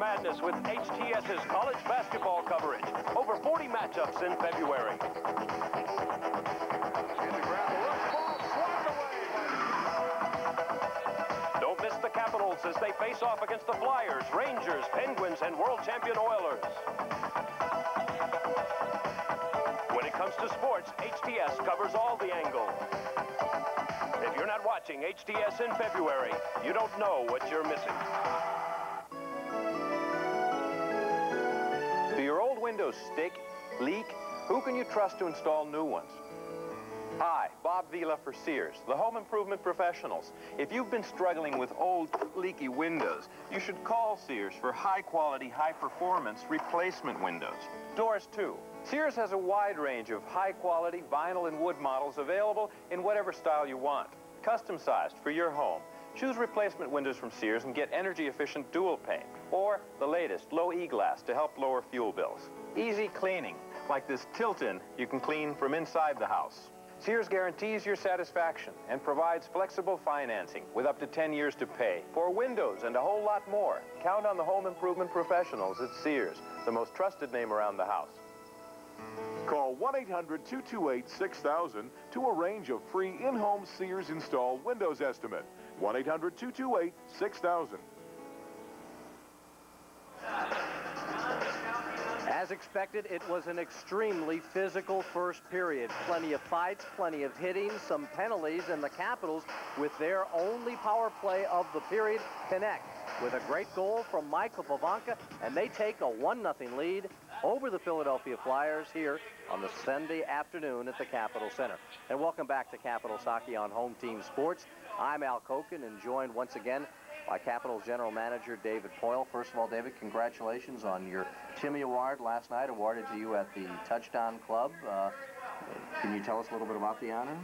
Madness with HTS's college basketball coverage. Over 40 matchups in February. Don't miss the Capitals as they face off against the Flyers, Rangers, Penguins, and world champion Oilers. When it comes to sports, HTS covers all the angles. If you're not watching HTS in February, you don't know what you're missing. Windows stick, leak? Who can you trust to install new ones? Hi, Bob Vila for Sears, the home improvement professionals. If you've been struggling with old, leaky windows, you should call Sears for high-quality, high-performance replacement windows. Doors, too. Sears has a wide range of high-quality vinyl and wood models available in whatever style you want. Custom-sized for your home. Choose replacement windows from Sears and get energy-efficient dual pane. Or the latest, low E-glass to help lower fuel bills. Easy cleaning, like this tilt-in you can clean from inside the house. Sears guarantees your satisfaction and provides flexible financing with up to 10 years to pay for windows and a whole lot more. Count on the home improvement professionals at Sears, the most trusted name around the house. Call 1-800-228-6000 to arrange a free in-home Sears installed windows estimate. 1-800-228-6000. As expected, it was an extremely physical first period. Plenty of fights, plenty of hitting, some penalties, and the Capitals, with their only power play of the period, connect with a great goal from Michael Pivonka, and they take a 1-0 lead over the Philadelphia Flyers here on the Sunday afternoon at the Capitol Center. And welcome back to Capitals Hockey on Home Team Sports. I'm Al Koken and joined once again by Capitals General Manager David Poile. First of all, David, congratulations on your Timmy Award last night, awarded to you at the Touchdown Club. Uh, can you tell us a little bit about the honor?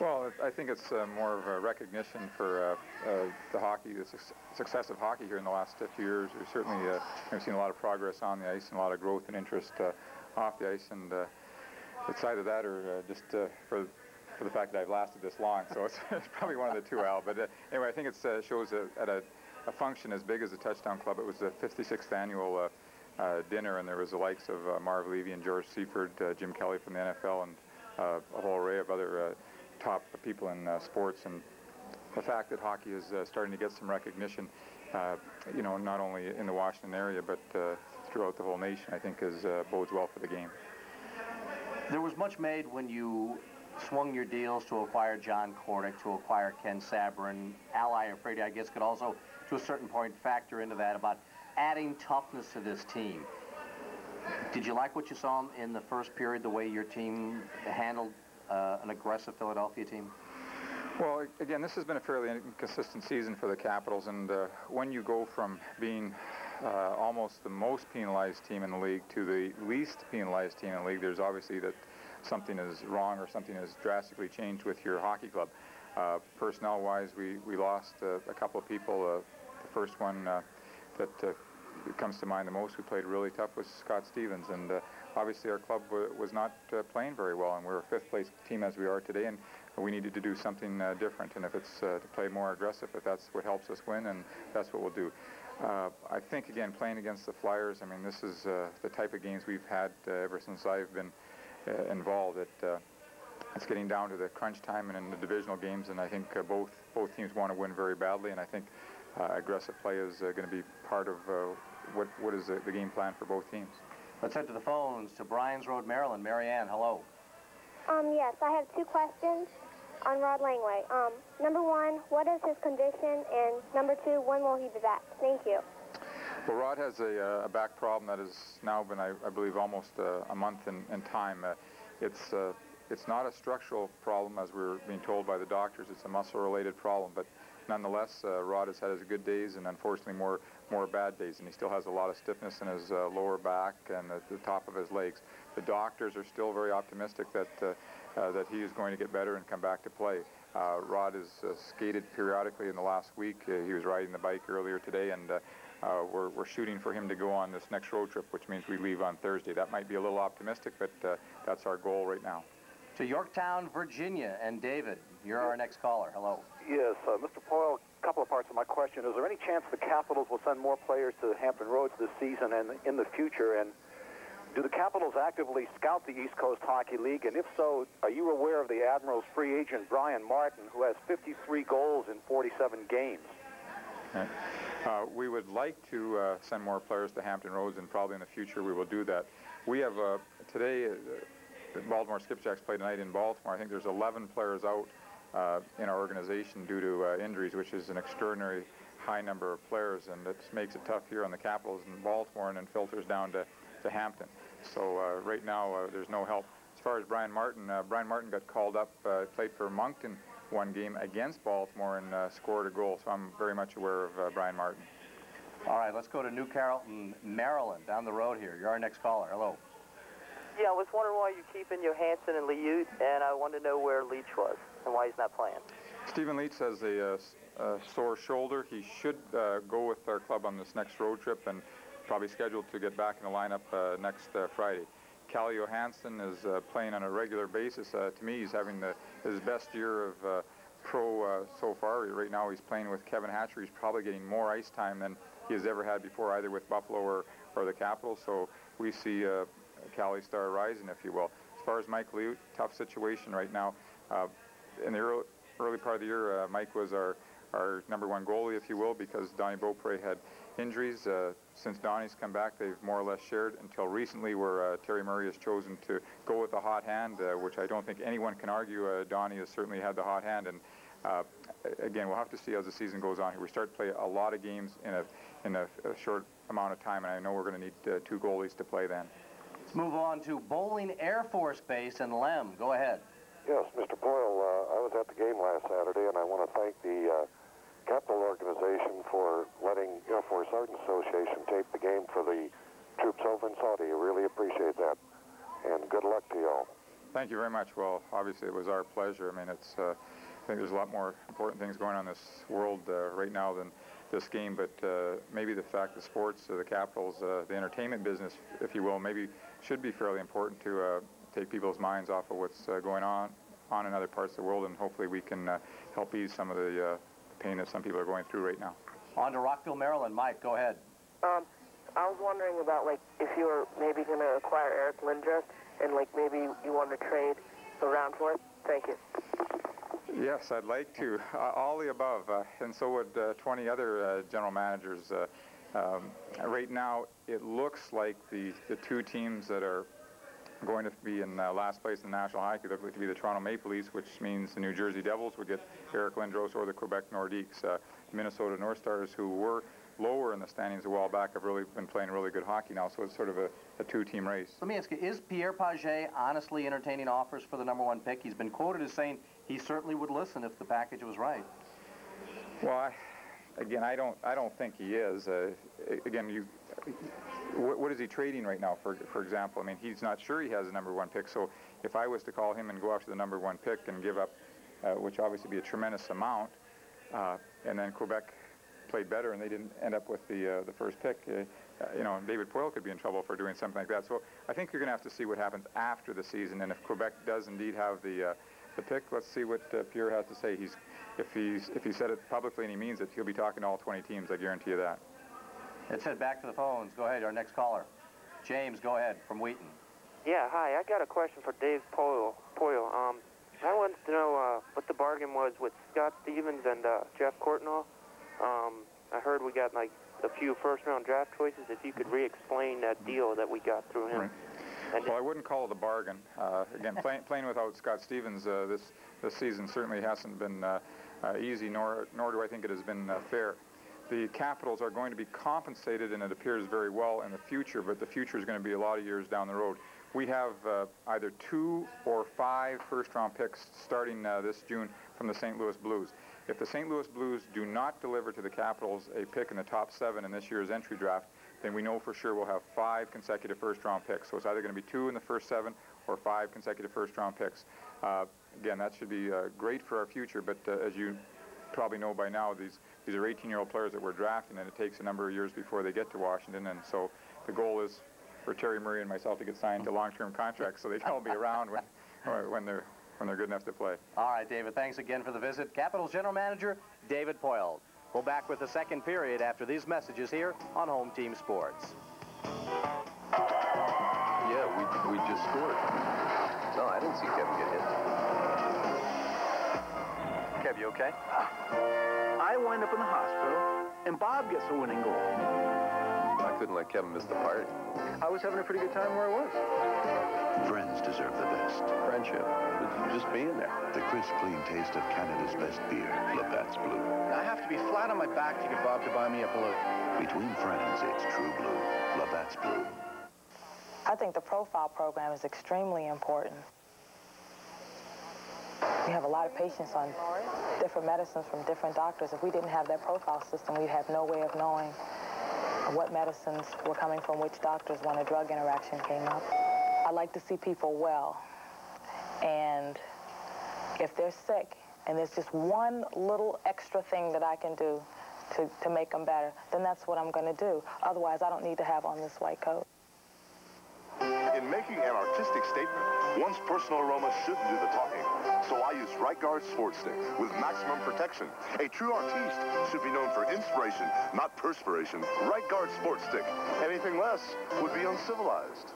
Well, I think it's uh, more of a recognition for uh, uh, the hockey, the su success of hockey here in the last few years. We've certainly uh, we've seen a lot of progress on the ice and a lot of growth and interest uh, off the ice. And uh, it's either that or just for for the fact that I've lasted this long. So it's, it's probably one of the two, Al. But anyway, I think it shows a, at a, a, function as big as the Touchdown Club. It was the 56th annual dinner, and there was the likes of Marv Levy and George Seifert, Jim Kelly from the NFL, and a whole array of other top people in uh, sports and the fact that hockey is uh, starting to get some recognition, uh, you know, not only in the Washington area but uh, throughout the whole nation, I think is uh, bodes well for the game. There was much made when you swung your deals to acquire John Kordic, to acquire Ken Sabourin. Al Iafrate, I guess, could also, to a certain point, factor into that about adding toughness to this team. Did you like what you saw in the first period, the way your team handled uh, an aggressive Philadelphia team? Well, again, this has been a fairly inconsistent season for the Capitals, and uh, when you go from being uh, almost the most penalized team in the league to the least penalized team in the league, there's obviously that something is wrong or something has drastically changed with your hockey club. Uh, Personnel-wise, we, we lost uh, a couple of people. Uh, the first one that comes to mind the most who played really tough was Scott Stevens, and obviously our club was not uh, playing very well, and we're a fifth place team as we are today, and we needed to do something uh, different. And if it's uh, to play more aggressive, if that's what helps us win, and that's what we'll do. Uh, I think again playing against the Flyers. I mean, this is uh, the type of games we've had uh, ever since I've been Uh, involved. It, uh, it's getting down to the crunch time and in the divisional games, and I think uh, both both teams want to win very badly, and I think aggressive play is going to be part of what what is the, the game plan for both teams. Let's head to the phones to Bryan's Road, Maryland. Marianne, hello. Um, yes, I have two questions on Rod Langway. Um, number one, what is his condition? And number two, when will he be back? Thank you. Well, Rod has a, uh, a back problem that has now been, I, I believe, almost uh, a month in, in time. Uh, it's, uh, it's not a structural problem, as we're being told by the doctors. It's a muscle-related problem. But nonetheless, uh, Rod has had his good days and unfortunately more more bad days, and he still has a lot of stiffness in his uh, lower back and the, the, top of his legs. The doctors are still very optimistic that that he is going to get better and come back to play. Rod has skated periodically in the last week. He was riding the bike earlier today, and we're, we're shooting for him to go on this next road trip, which means we leave on Thursday. That might be a little optimistic, but that's our goal right now. to Yorktown, Virginia. And David, you're our next caller. Hello. Yes, uh, Mr. Poile, a couple of parts of my question. Is there any chance the Capitals will send more players to Hampton Roads this season and in the future? And do the Capitals actively scout the East Coast Hockey League? And if so, are you aware of the Admirals free agent Brian Martin, who has 53 goals in 47 games? Uh, we would like to uh, send more players to Hampton Roads, and probably in the future we will do that. We have uh, today, uh, Baltimore Skipjacks play tonight in Baltimore. I think there's 11 players out uh, in our organization due to uh, injuries, which is an extraordinary high number of players, and it makes it tough here on the Capitals in Baltimore, and then filters down to, to Hampton. So right now there's no help. As far as Brian Martin, Brian Martin got called up, played for Moncton one game against Baltimore and uh, scored a goal. So I'm very much aware of uh, Brian Martin. All right, let's go to New Carrollton, Maryland, down the road here. You're our next caller. Hello. Yeah, I was wondering why you're keeping Johansson and Liut, and I wanted to know where Leach was and why he's not playing. Stephen Leach has a, uh, a sore shoulder. He should uh, go with our club on this next road trip and probably scheduled to get back in the lineup uh, next Friday. Calle Johansson is uh, playing on a regular basis. Uh, to me, he's having the, his best year of uh, pro uh, so far. Right now, he's playing with Kevin Hatcher. He's probably getting more ice time than he has ever had before, either with Buffalo or, or the Capitals. So we see uh, Calle star rising, if you will. As far as Mike Liut, tough situation right now. Uh, in the early, early part of the year, uh, Mike was our our number one goalie, if you will, because Donnie Beaupre had injuries. Uh, since Donnie's come back, they've more or less shared until recently where uh, Terry Murray has chosen to go with the hot hand, uh, which I don't think anyone can argue. Uh, Donnie has certainly had the hot hand. And uh, again, we'll have to see as the season goes on here. We start to play a lot of games in a, in a, a short amount of time, and I know we're going to need uh, two goalies to play then. Let's move on to Bolling Air Force Base in Lem. Go ahead. Yes, Mr. Poile, I was at the game last Saturday, and I want to thank the Capital Organization for letting Air Force Sergeant Association tape the game for the troops over in Saudi. Really appreciate that. And good luck to you all. Thank you very much. Well, obviously it was our pleasure. I mean, it's, uh, I think there's a lot more important things going on in this world uh, right now than this game, but uh, maybe the fact that sports, uh, the Capitals, uh, the entertainment business, if you will, maybe should be fairly important to uh, take people's minds off of what's going on on in other parts of the world, and hopefully we can help ease some of the pain that some people are going through right now. On to Rockville, Maryland. Mike, go ahead. Um, I was wondering about, like, if you were maybe going to acquire Eric Lindros and, like, maybe you want to trade around for it. Thank you. Yes, I'd like to. Uh, all the above, uh, and so would uh, 20 other uh, general managers. Uh, um, right now, it looks like the, the two teams that are going to be in uh, last place in the National Hockey League to be the Toronto Maple Leafs, which means the New Jersey Devils would get Eric Lindros or the Quebec Nordiques. Uh, Minnesota North Stars, who were lower in the standings a while back, have really been playing really good hockey now, so it's sort of a, a two-team race. Let me ask you, is Pierre Pagé honestly entertaining offers for the number one pick? He's been quoted as saying he certainly would listen if the package was right. Well, I, again, I don't, I don't think he is. Uh, again, you what, what is he trading right now, for, for example? I mean, he's not sure he has a number one pick, so if I was to call him and go after the number one pick and give up, uh, which obviously be a tremendous amount, uh, and then Quebec played better and they didn't end up with the uh, the first pick, uh, uh, you know, David Poile could be in trouble for doing something like that. So I think you're going to have to see what happens after the season, and if Quebec does indeed have the uh, the pick, let's see what Pierre has to say. He's if he's if he said it publicly and he means it, he'll be talking to all 20 teams. I guarantee you that. Let's head back to the phones. Go ahead, our next caller. James, go ahead, from Wheaton. Yeah, hi. I got a question for Dave Poile. Poile. Um, I wanted to know uh, what the bargain was with Scott Stevens and uh, Geoff Courtnall. Um, I heard we got like a few first-round draft choices. If you could re-explain that deal that we got through him. Right. Well, I wouldn't call it a bargain. Uh, again, playing, playing without Scott Stevens uh, this this season certainly hasn't been uh, uh, easy, nor nor do I think it has been fair the Capitals are going to be compensated, and it appears very well in the future, but the future is going to be a lot of years down the road. We have uh, either two or five first-round picks starting uh, this June from the St. Louis Blues. If the St. Louis Blues do not deliver to the Capitals a pick in the top seven in this year's entry draft, then we know for sure we'll have five consecutive first-round picks. So it's either going to be two in the first seven or five consecutive first-round picks. Uh, again, that should be uh, great for our future, but uh, as you probably know by now, these these are 18-year-old players that we're drafting, and it takes a number of years before they get to Washington. And so the goal is for Terry Murray and myself to get signed to long-term contracts so they can all be around when, when they're when they're good enough to play. All right, David, thanks again for the visit. Capitals General Manager David Poile. We'll back with the second period after these messages here on Home Team Sports. Yeah, we, we just scored. No, I didn't see Kevin get hit. Kev, you okay? I wind up in the hospital, and Bob gets a winning goal. I couldn't let Kevin miss the party. I was having a pretty good time where I was. Friends deserve the best. Friendship. Just being there. The crisp, clean taste of Canada's best beer, Labatt's Blue. I have to be flat on my back to get Bob to buy me a blue. Between friends, it's true blue. Labatt's Blue. I think the profile program is extremely important. We have a lot of patients on different medicines from different doctors. If we didn't have that profile system, we'd have no way of knowing what medicines were coming from which doctors when a drug interaction came up. I like to see people well. And if they're sick and there's just one little extra thing that I can do to, to make them better, then that's what I'm going to do. Otherwise, I don't need to have on this white coat. In making an artistic statement, one's personal aroma shouldn't do the talking. I use Right Guard Sports Stick with maximum protection. A true artiste should be known for inspiration, not perspiration. Right Guard Sports Stick. Anything less would be uncivilized.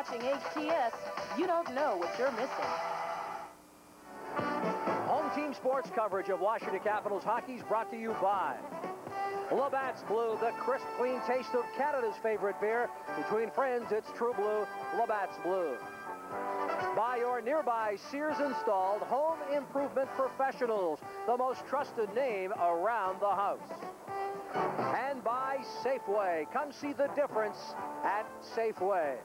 Watching HTS, you don't know what you're missing. Home Team Sports coverage of Washington Capitals hockey is brought to you by Labatt's Blue, the crisp, clean taste of Canada's favorite beer. Between friends, it's True Blue, Labatt's Blue. By your nearby Sears installed home improvement professionals, the most trusted name around the house. And by Safeway. Come see the difference at Safeway.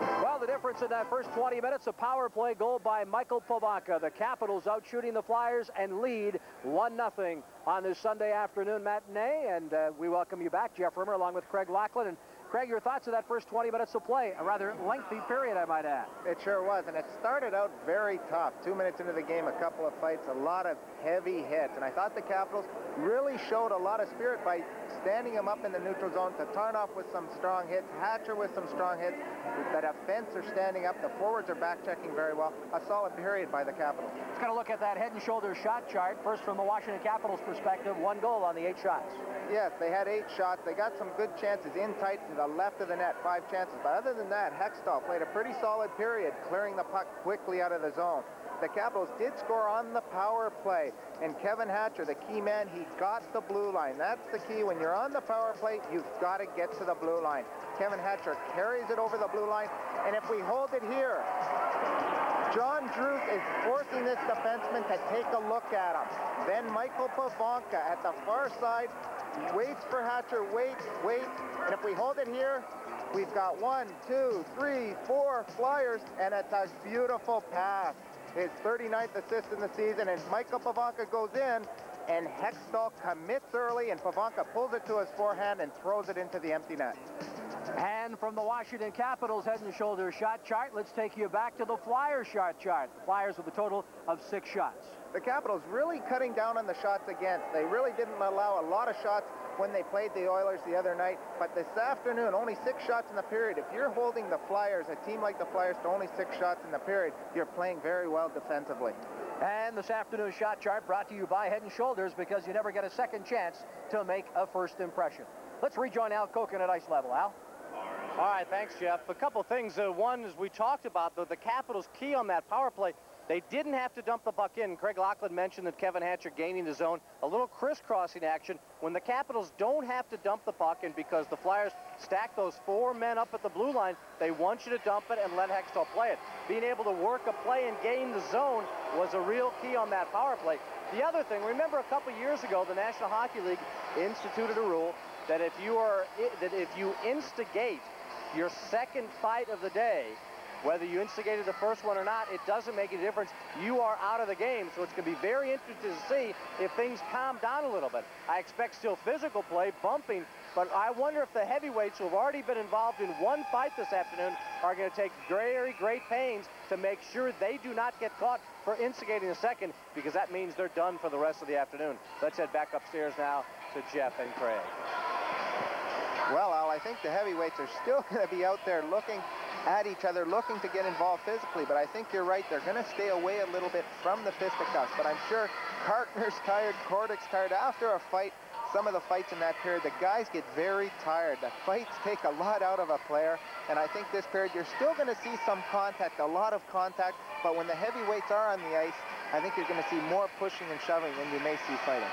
Well, the difference in that first 20 minutes, a power play goal by Michael Pivonka. The Capitals out shooting the Flyers and lead 1-0 on this Sunday afternoon matinee. And uh, we welcome you back, Jeff Rimmer, along with Craig Laughlin. And Craig, your thoughts of that first 20 minutes of play? A rather lengthy period, I might add. It sure was, and it started out very tough. Two minutes into the game, a couple of fights, a lot of heavy hits. And I thought the Capitals really showed a lot of spirit by standing him up in the neutral zone to Tarnoff with some strong hits, Hatcher with some strong hits. The defense are standing up. The forwards are back-checking very well. A solid period by the Capitals. Let's going to look at that head and shoulders shot chart. First from the Washington Capitals perspective, one goal on the eight shots. Yes, they had eight shots. They got some good chances in tight to the left of the net, five chances. But other than that, Hextall played a pretty solid period, clearing the puck quickly out of the zone. The Capitals did score on the power play, and Kevin Hatcher, the key man, he got the blue line. That's the key. When you're on the power play, you've got to get to the blue line. Kevin Hatcher carries it over the blue line, and if we hold it here, John Druce is forcing this defenseman to take a look at him. Then Michael Pivonka at the far side waits for Hatcher, waits, waits, and if we hold it here, we've got one, two, three, four Flyers, and it's a beautiful pass. His 39th assist in the season, and Michael Pivonka goes in, and Hextall commits early, and Pivonka pulls it to his forehand and throws it into the empty net. And from the Washington Capitals head and shoulders shot chart, let's take you back to the Flyers shot chart. The Flyers with a total of six shots. The Capitals really cutting down on the shots against. They really didn't allow a lot of shots when they played the Oilers the other night. But this afternoon, only six shots in the period. If you're holding the Flyers, a team like the Flyers, to only six shots in the period, you're playing very well defensively. And this afternoon's shot chart brought to you by Head & Shoulders because you never get a second chance to make a first impression. Let's rejoin Al at ice level. Al? All right, thanks, Jeff. A couple things. Uh, one, as we talked about, the, the Capitals' key on that power play, They didn't have to dump the puck in. Craig Laughlin mentioned that Kevin Hatcher gaining the zone, a little crisscrossing action. When the Capitals don't have to dump the puck in because the Flyers stack those four men up at the blue line, they want you to dump it and let Hextall play it. Being able to work a play and gain the zone was a real key on that power play. The other thing, remember a couple years ago, the National Hockey League instituted a rule that if you are that if you instigate your second fight of the day, whether you instigated the first one or not, it doesn't make any difference. You are out of the game, so it's going to be very interesting to see if things calm down a little bit. I expect still physical play, bumping, but I wonder if the heavyweights who have already been involved in one fight this afternoon are going to take very great pains to make sure they do not get caught for instigating a second, because that means they're done for the rest of the afternoon. Let's head back upstairs now to Jeff and Craig. Well, Al, I think the heavyweights are still going to be out there looking at each other, looking to get involved physically. But I think you're right. They're going to stay away a little bit from the fisticuffs. But I'm sure Carkner's tired, Kordic's tired. After a fight, some of the fights in that period, the guys get very tired. The fights take a lot out of a player. And I think this period, you're still going to see some contact, a lot of contact. But when the heavyweights are on the ice, I think you're going to see more pushing and shoving than you may see fighting.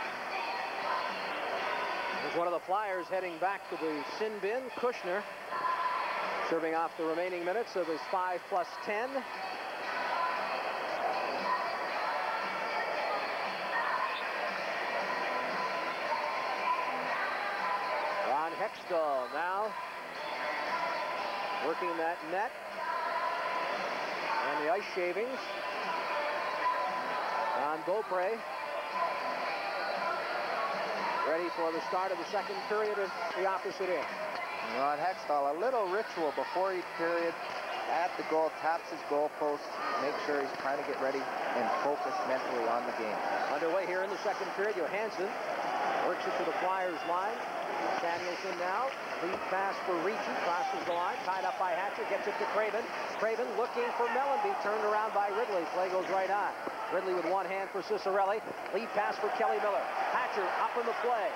There's one of the Flyers heading back to the sin bin, Kushner, serving off the remaining minutes of his 5 plus 10. Ron Hextall now working that net and the ice shavings on Beaupre ready for the start of the second period of the opposite end. Ron Hextall, a little ritual before each period at the goal, taps his goalpost, make sure he's trying to get ready and focus mentally on the game. Underway here in the second period, Johansson works it to the Flyers line. Samuelsson now, lead pass for Ricci, crosses the line, tied up by Hatcher, gets it to Craven. Craven looking for Mellanby, turned around by Ridley. Play goes right on. Ridley with one hand for Ciccarelli. Lead pass for Kelly Miller. Hatcher up in the play.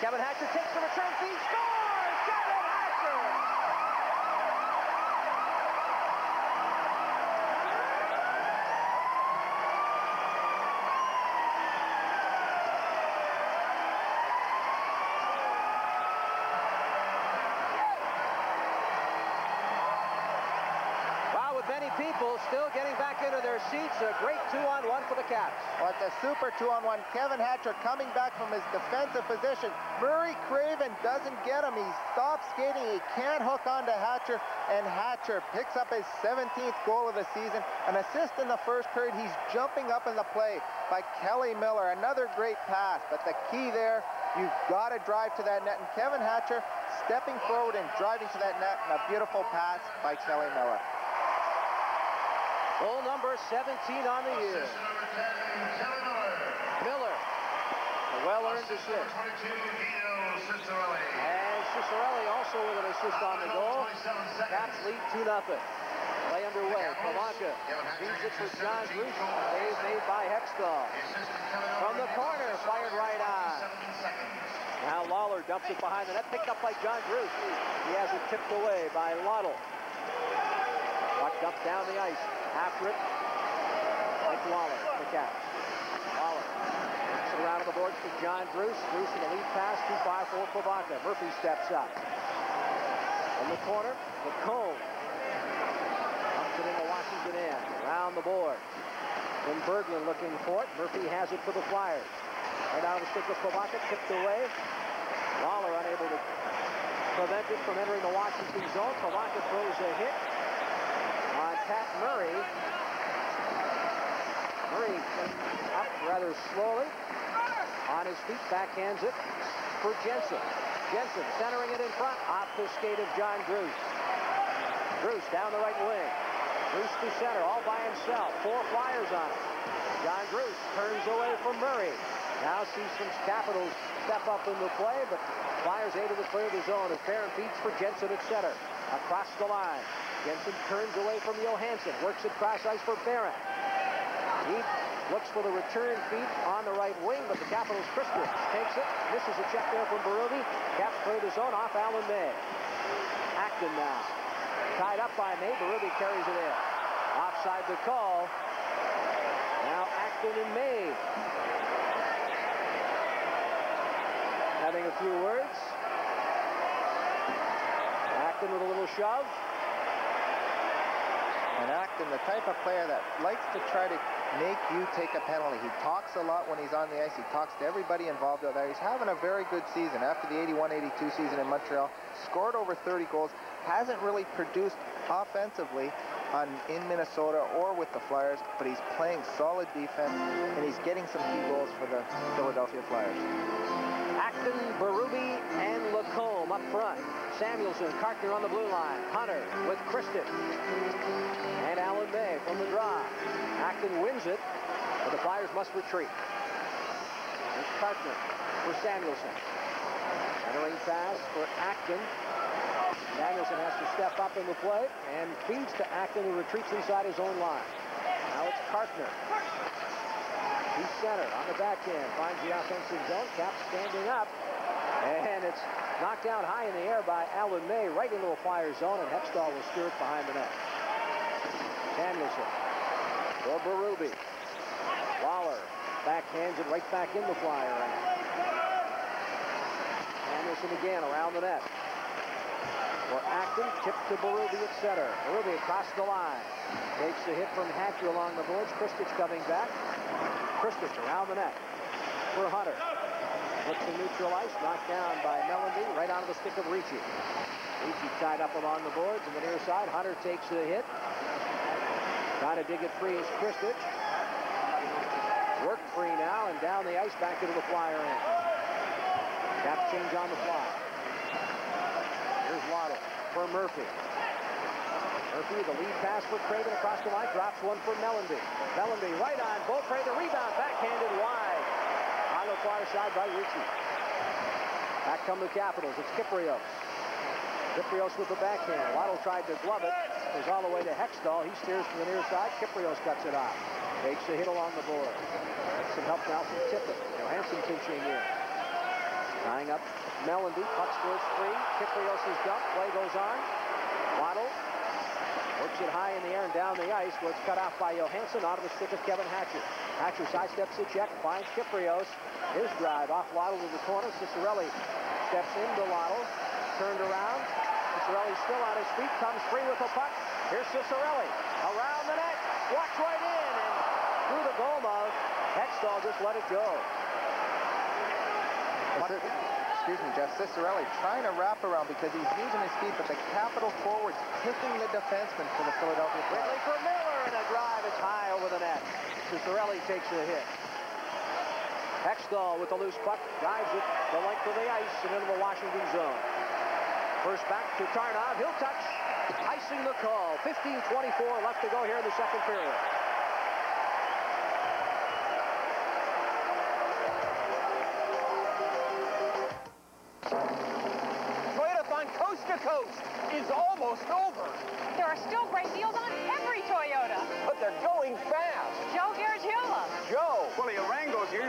Kevin Hatcher takes the return feed, scores! Kevin Hatcher! Wow, with many people still getting back into their seats, a great two-on-one for the Caps. What the super two-on-one. Kevin Hatcher coming back from his defensive position. Murray Craven doesn't get him. He stops skating. He can't hook onto Hatcher, and Hatcher picks up his 17th goal of the season. An assist in the first period. He's jumping up in the play by Kelly Miller. Another great pass, but the key there, you've got to drive to that net. And Kevin Hatcher stepping forward and driving to that net, and a beautiful pass by Kelly Miller. Goal number 17 on the year. Miller, a well-earned assist. And Ciccarelli also with an assist on the goal. Caps lead 2 nothing. Play underway. Palanca feeds it for John Druce. Save made by Hextall. From the corner, fired right on. Now Lalor dumps it behind the net, picked up by John Druce. He has it tipped away by Lottle. Puck dumped down the ice. After it, Mike Lalor, the Caps. Lalor knocks it around the boards to John Druce. Druce in the lead pass, 2-5 for Pivonka. Murphy steps up. In the corner, McComb. Dumps it into Washington end. Around the board. Then Berglund looking for it. Murphy has it for the Flyers. Right out of the stick of Pivonka, tipped away. Lalor unable to prevent it from entering the Washington zone. Pivonka throws a hit on Pat Murray. Murray up rather slowly. On his feet, backhands it for Jensen. Jensen centering it in front. Off the skate of John Druce. Druce down the right wing. Druce to center, all by himself. Four flyers on it. John Druce turns away from Murray. Now sees some Capitals step up in the play, but Flyers able to clear the zone as Barron feeds for Jensen at center. Across the line. Jensen turns away from Johansson. Works it cross ice for Barron. He looks for the return feed on the right wing, but the Capitals Christian takes it. Misses a check there from Berube. Caps clear the zone off Alan May. Acton now. Tied up by May. Berube carries it in. Offside the call. Now Acton and May. Having a few words. Acton with a little shove. And Acton, the type of player that likes to try to make you take a penalty. He talks a lot when he's on the ice. He talks to everybody involved out there. He's having a very good season. After the 81-82 season in Montreal, scored over 30 goals, hasn't really produced offensively on, in Minnesota or with the Flyers, but he's playing solid defense, and he's getting some key goals for the Philadelphia Flyers. Acton, Berube, and Lacombe up front. Samuelsson, Carkner on the blue line. Hunter with Kristen. And Alan May from the draw. Acton wins it, but the Flyers must retreat. There's Carkner for Samuelsson. Entering pass for Acton. Samuelsson has to step up in the play and feeds to Acton who retreats inside his own line. Now it's Carkner. He's center on the backhand. Finds the offensive zone. Cap standing up. And it's knocked out high in the air by Alan May right into a Flyers zone, and Hextall will steer it behind the net. Samuelsson for Berube. Waller backhands it right back in the Flyer end. Samuelsson again around the net. For Acton, tip to Berube at center. Berube across the line. Takes the hit from Hatcher along the boards. Khristich coming back. Khristich around the net for Hunter. Looks to neutral ice, knocked down by Mellanby, right onto the stick of Ricci. Ricci tied up along the boards on the near side. Hunter takes the hit. Trying to dig it free is Khristich. Worked free now and down the ice back into the flyer end. Cap change on the fly. Here's Waddle for Murphy. Murphy, the lead pass for Craven across the line, drops one for Mellanby. Mellanby right on Beaupre, the rebound, backhanded wide. On the far side by Ricci. Back come the Capitals, it's Kypreos. Kypreos with the backhand. Waddle tried to glove it. Goes all the way to Hextall. He steers to the near side. Kypreos cuts it off. Takes the hit along the board. That's some help now from Tippett. Johansson pinching in. Tying up Mellanby. Puck scores free. Kypreos' dump. Play goes on. Waddle it high in the air and down the ice it's cut off by Johansson out of the stick of Kevin Hatcher. Hatcher sidesteps the check, finds Kypreos. His drive off Waddle to the corner. Ciccarelli steps into Waddle. Turned around. Ciccarelli still on his feet. Comes free with the puck. Here's Ciccarelli. Around the net. Walks right in and through the goal mouth. Hextall just let it go. Excuse me, Jeff Ciccarelli trying to wrap around because he's using his feet, but the Capital forwards picking the defenseman for the Philadelphia Flyers. Ridley for Miller, and a drive is high over the net. Ciccarelli takes the hit. Hextall with the loose puck, drives it the length of the ice and into the Washington zone. First back to Tarnov, he'll touch, icing the call. 15-24 left to go here in the second period.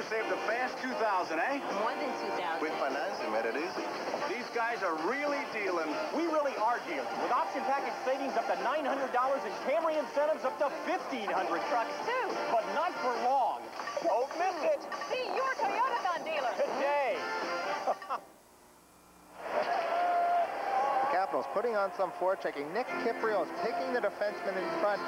Arangos here saved a fast 2,000, eh? More than 2,000. With financing, made it easy. These guys are really dealing. We really are dealing. With option package savings up to $900 and Camry incentives up to 1,500. Trucks, too. But not for long. Don't miss it. See your Toyotathon dealer. Today. The Capitals putting on some forechecking. Nick Kypreos taking the defenseman in front,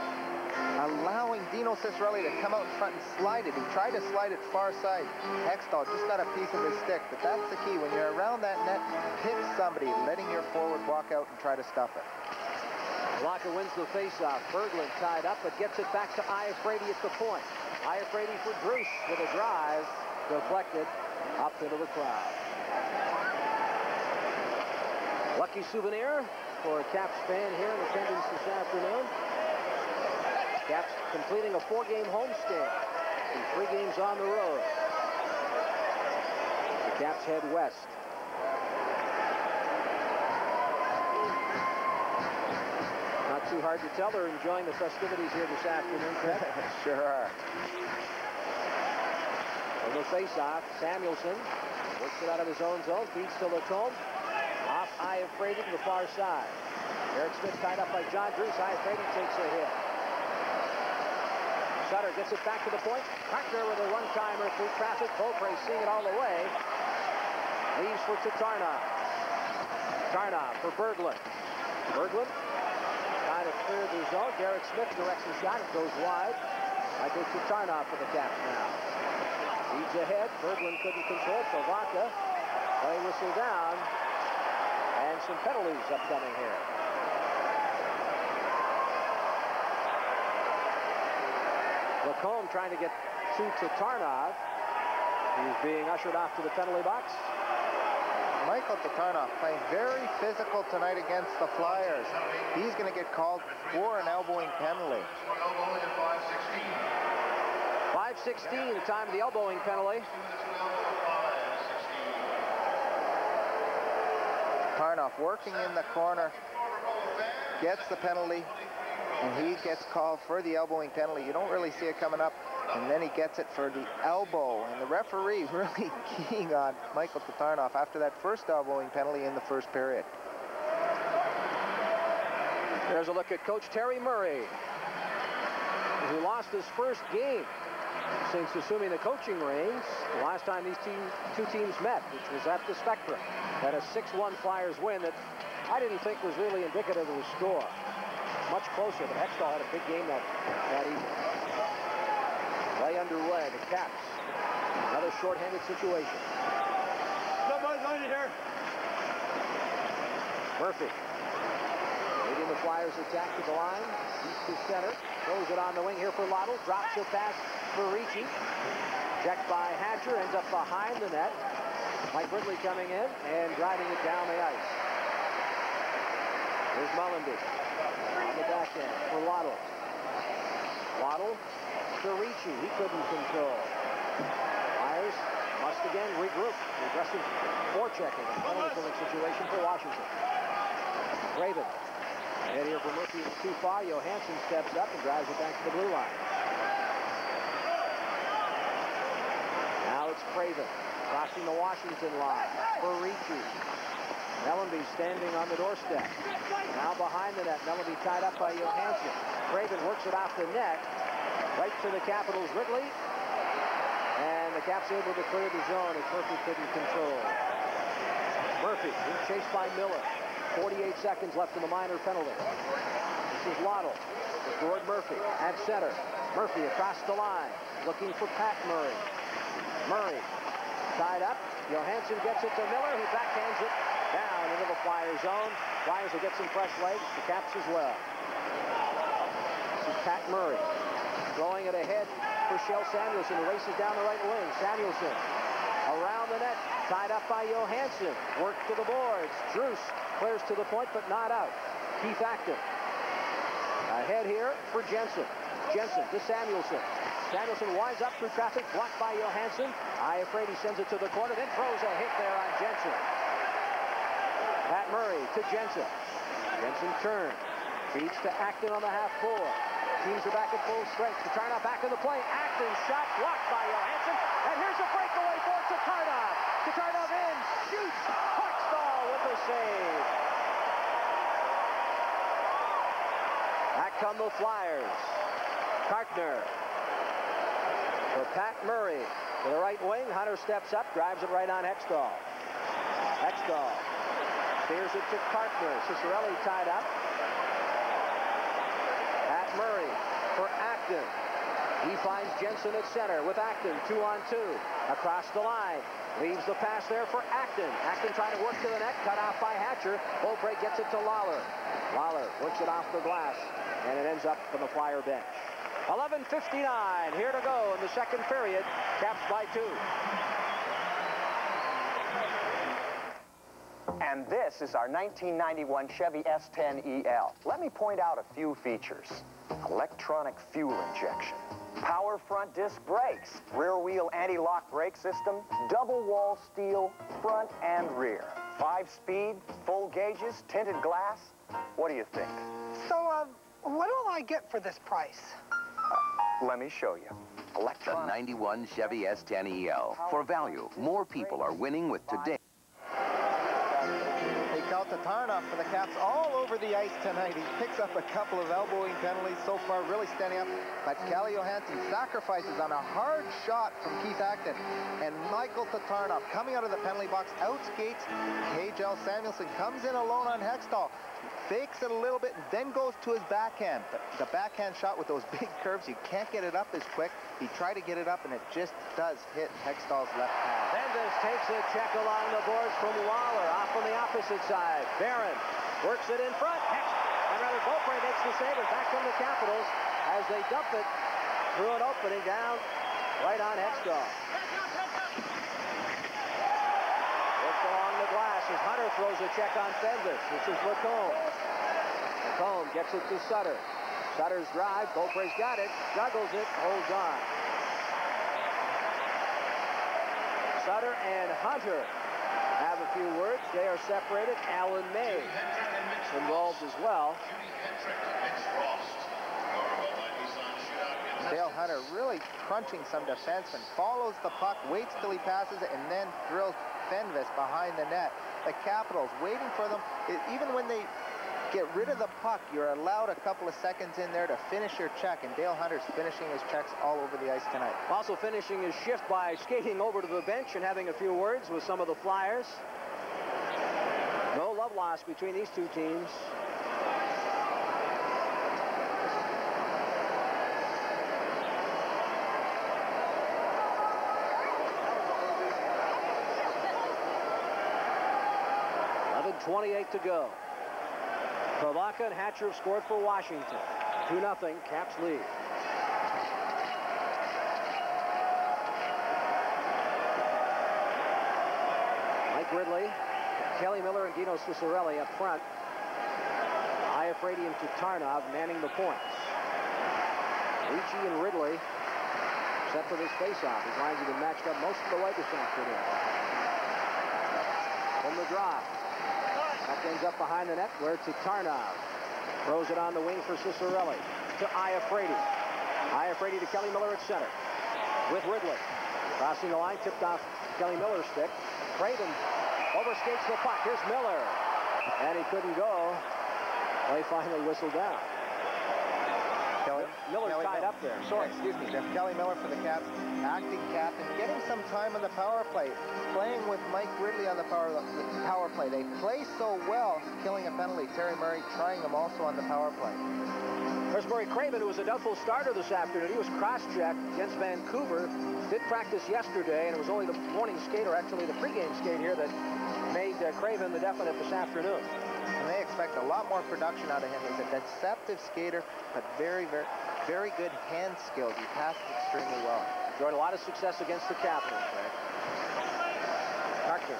allowing Dino Ciccarelli to come out front and slide it. He tried to slide it far side. Hextall just got a piece of his stick, but that's the key. When you're around that net, hit somebody, letting your forward walk out and try to stuff it. Locker wins the faceoff. Berglund tied up, but gets it back to Iafrate at the point. Iafrate for Druce with a drive, deflected up into the crowd. Lucky souvenir for a Caps fan here in attendance this afternoon. Caps completing a four-game homestand and three games on the road. The Caps head west. Not too hard to tell they're enjoying the festivities here this afternoon, sure are. On the face-off, Samuelsson works it out of his own zone, feeds to Lacombe. Off Iafrate to the far side. Eric Smith tied up by John Druce. Iafrate takes a hit. Sutter gets it back to the point. Carter with a one-timer through traffic. Beaupre seeing it all the way. Leaves for Tatarinov. Tatarinov for Berglund. Berglund trying to clear the zone. Garrett Smith directs the shot. It goes wide. Michael Tatarinov for the Caps now. Leads ahead. Berglund couldn't control. Pivonka. Play whistle down. And some penalties upcoming here. Trying to get to Tatarinov. He's being ushered off to the penalty box. Michael Tatarinov playing very physical tonight against the Flyers. He's going to get called for an elbowing penalty. 5.16, the time of the elbowing penalty. Tarnoff working in the corner, gets the penalty, and he gets called for the elbowing penalty. You don't really see it coming up, and then he gets it for the elbow. And the referee really keying on Michael Tatarinov after that first elbowing penalty in the first period. There's a look at Coach Terry Murray, who lost his first game since assuming the coaching reins. The last time these team, two teams met, which was at the Spectrum, had a 6-1 Flyers win that I didn't think was really indicative of the score. Much closer, but Hextall had a big game that, that evening. Play underway, the Caps. Another shorthanded situation. Somebody's on here. Murphy. Leading the Flyers attack to the line. East to center. Throws it on the wing here for Lottle. Drops the pass for Ricci. Checked by Hatcher. Ends up behind the net. Mike Ridley coming in and driving it down the ice. Here's Mellanby. On the back end for Lottle. Lottle to Ricci. He couldn't control. Myers must again regroup. Aggressive forechecking. Killing situation for Washington. Raven. Head here for Murphy is too far. Johansson steps up and drives it back to the blue line. Now it's Craven crossing the Washington line for Ricci. Mellanby standing on the doorstep. Now behind the net. Mellanby tied up by Johansson. Craven works it off the net. Right to the Capitals Ridley. And the Caps able to clear the zone as Murphy couldn't control. Murphy being chased by Miller. 48 seconds left in the minor penalty. This is with Gord Murphy at center. Murphy across the line, looking for Pat Murray. Murray tied up. Johansson gets it to Miller, who backhands it into the Flyers zone. Flyers will get some fresh legs. The Caps as well. This is Pat Murray throwing it ahead for Kjell Samuelsson, who races down the right wing. Samuelsson around the net, tied up by Johansson. Work to the boards. Druce clears to the point, but not out. Keith Acton. Ahead here for Jensen. Jensen to Samuelsson. Samuelsson winds up through traffic, blocked by Johansson. Iafrate he sends it to the corner, then throws a hit there on Jensen. Murray to Jensen. Jensen turns. Feeds to Acton on the half floor. Teams are back at full strength. Tatarinov back in the play. Acton shot blocked by Johansson. And here's a breakaway for Tatarinov. Tatarinov in, shoots. Hextall with the save. Back come the Flyers. Carkner for Pat Murray. To the right wing, Hunter steps up, drives it right on Hextall. Hextall steers it to Carkner. Ciccarelli tied up. At Murray for Acton. He finds Jensen at center with Acton, two on two. Across the line. Leaves the pass there for Acton. Acton trying to work to the net, cut off by Hatcher. Beaupre gets it to Lalor. Lalor works it off the glass, and it ends up on the Flyer bench. 11.59 here to go in the second period. Caps by two. And this is our 1991 Chevy S10EL. Let me point out a few features. Electronic fuel injection, power front disc brakes, rear wheel anti-lock brake system, double wall steel, front and rear. Five speed, full gauges, tinted glass. What do you think? So, uh, what will I get for this price? Let me show you. Electronic. The 91 Chevy S10EL. For value, more people are winning with today. Tatarinov for the Caps all over the ice tonight. He picks up a couple of elbowing penalties so far, really standing up. But Calle Johansson sacrifices on a hard shot from Keith Acton. And Michael Tatarinov coming out of the penalty box, outskates KJ Samuelsson, comes in alone on Hextall fakes it a little bit, and then goes to his backhand. The, the, backhand shot with those big curves, you can't get it up as quick. He tried to get it up, and it just does hit Hextall's left hand. Bendis takes a check along the boards from Waller, off on the opposite side. Baron works it in front. And rather Beaupre makes the save, and back come the Capitals as they dump it through an opening down right on Hextall. Works along the glass as Hunter throws a check on Fenyves. This is Lacombe. Lacombe gets it to Sutter. Sutter's drive. Beaupre's got it. Juggles it. Holds on. Sutter and Hunter have a few words. They are separated. Alan May involved as well. Dale Hunter really crunching some defensemen. Follows the puck, waits till he passes it, and then drills Fenyves behind the net. The Capitals waiting for them. Even when they get rid of the puck, you're allowed a couple of seconds in there to finish your check, and Dale Hunter's finishing his checks all over the ice tonight. Also finishing his shift by skating over to the bench and having a few words with some of the Flyers. No love lost between these two teams. Twenty-eight to go. Pivonka and Hatcher have scored for Washington. 2-0, Caps lead. Mike Ridley, Kelly Miller, and Dino Ciccarelli up front. Iafrate and Tatarinov manning the points. Ricci and Ridley, except for this faceoff, his lines have been matched up most of the way this afternoon. From the drive. Ends up behind the net where Tatarinov throws it on the wing for Ciccarelli to Iafrate. Iafrate to Kelly Miller at center with Ridley. Crossing the line, tipped off Kelly Miller's stick. Craven overskates the puck. Here's Miller. And he couldn't go. Play finally whistled down. Kelly, Miller's Kelly tied Miller. up there. Sorry, excuse me, Jeff. Kelly Miller for the Caps, acting captain, getting some time on the power play, playing with Mike Ridley on the power, the power play. They play so well, killing a penalty. Terry Murray trying them also on the power play. There's Murray Craven, who was a doubtful starter this afternoon. He was cross-checked against Vancouver. Did practice yesterday, and it was only the morning skate, or actually the pregame skate here, that made uh, Craven the definite this afternoon. And they expect a lot more production out of him. He's a deceptive skater, but very, very, very good hand skills. He passes extremely well. Enjoyed a lot of success against the Capitals? Carkner.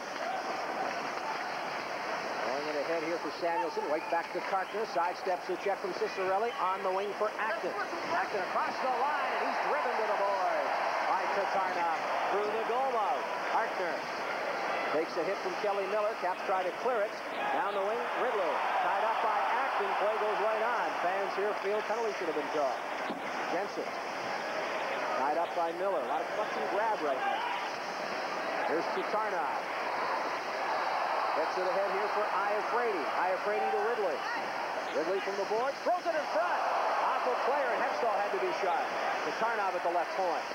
Going it ahead here for Samuelsson. Right back to Carkner. Sidesteps the check from Ciccarelli. On the wing for Acton. Acton across the line, and he's driven to the board by Tatarinov through the goal mouth. Takes a hit from Kelly Miller. Caps try to clear it. Down the wing, Ridley. Tied up by Acton. Play goes right on. Fans here feel penalty should have been drawn. Jensen. Tied up by Miller. A lot of clutch and grab right now. Here's Tatarinov. Gets it ahead here for Iafrate. Iafrate to Ridley. Ridley from the board. Throws it in front. Off a player, and Hextall had to be shot. Tatarinov at the left point.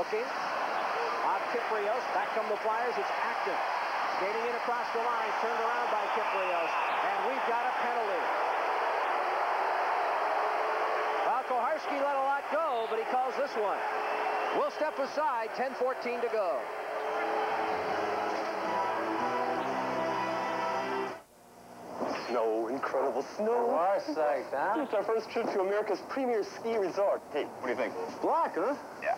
Looking. Off Kypreos. Back come the Flyers. It's Acton. Skating in across the line. Turned around by Kypreos. And we've got a penalty. Well, let a lot go, but he calls this one. We'll step aside. 10-14 to go. Snow, incredible snow. You are psyched, huh? It's our first trip to America's premier ski resort. Hey, what do you think? Black, huh? Yeah.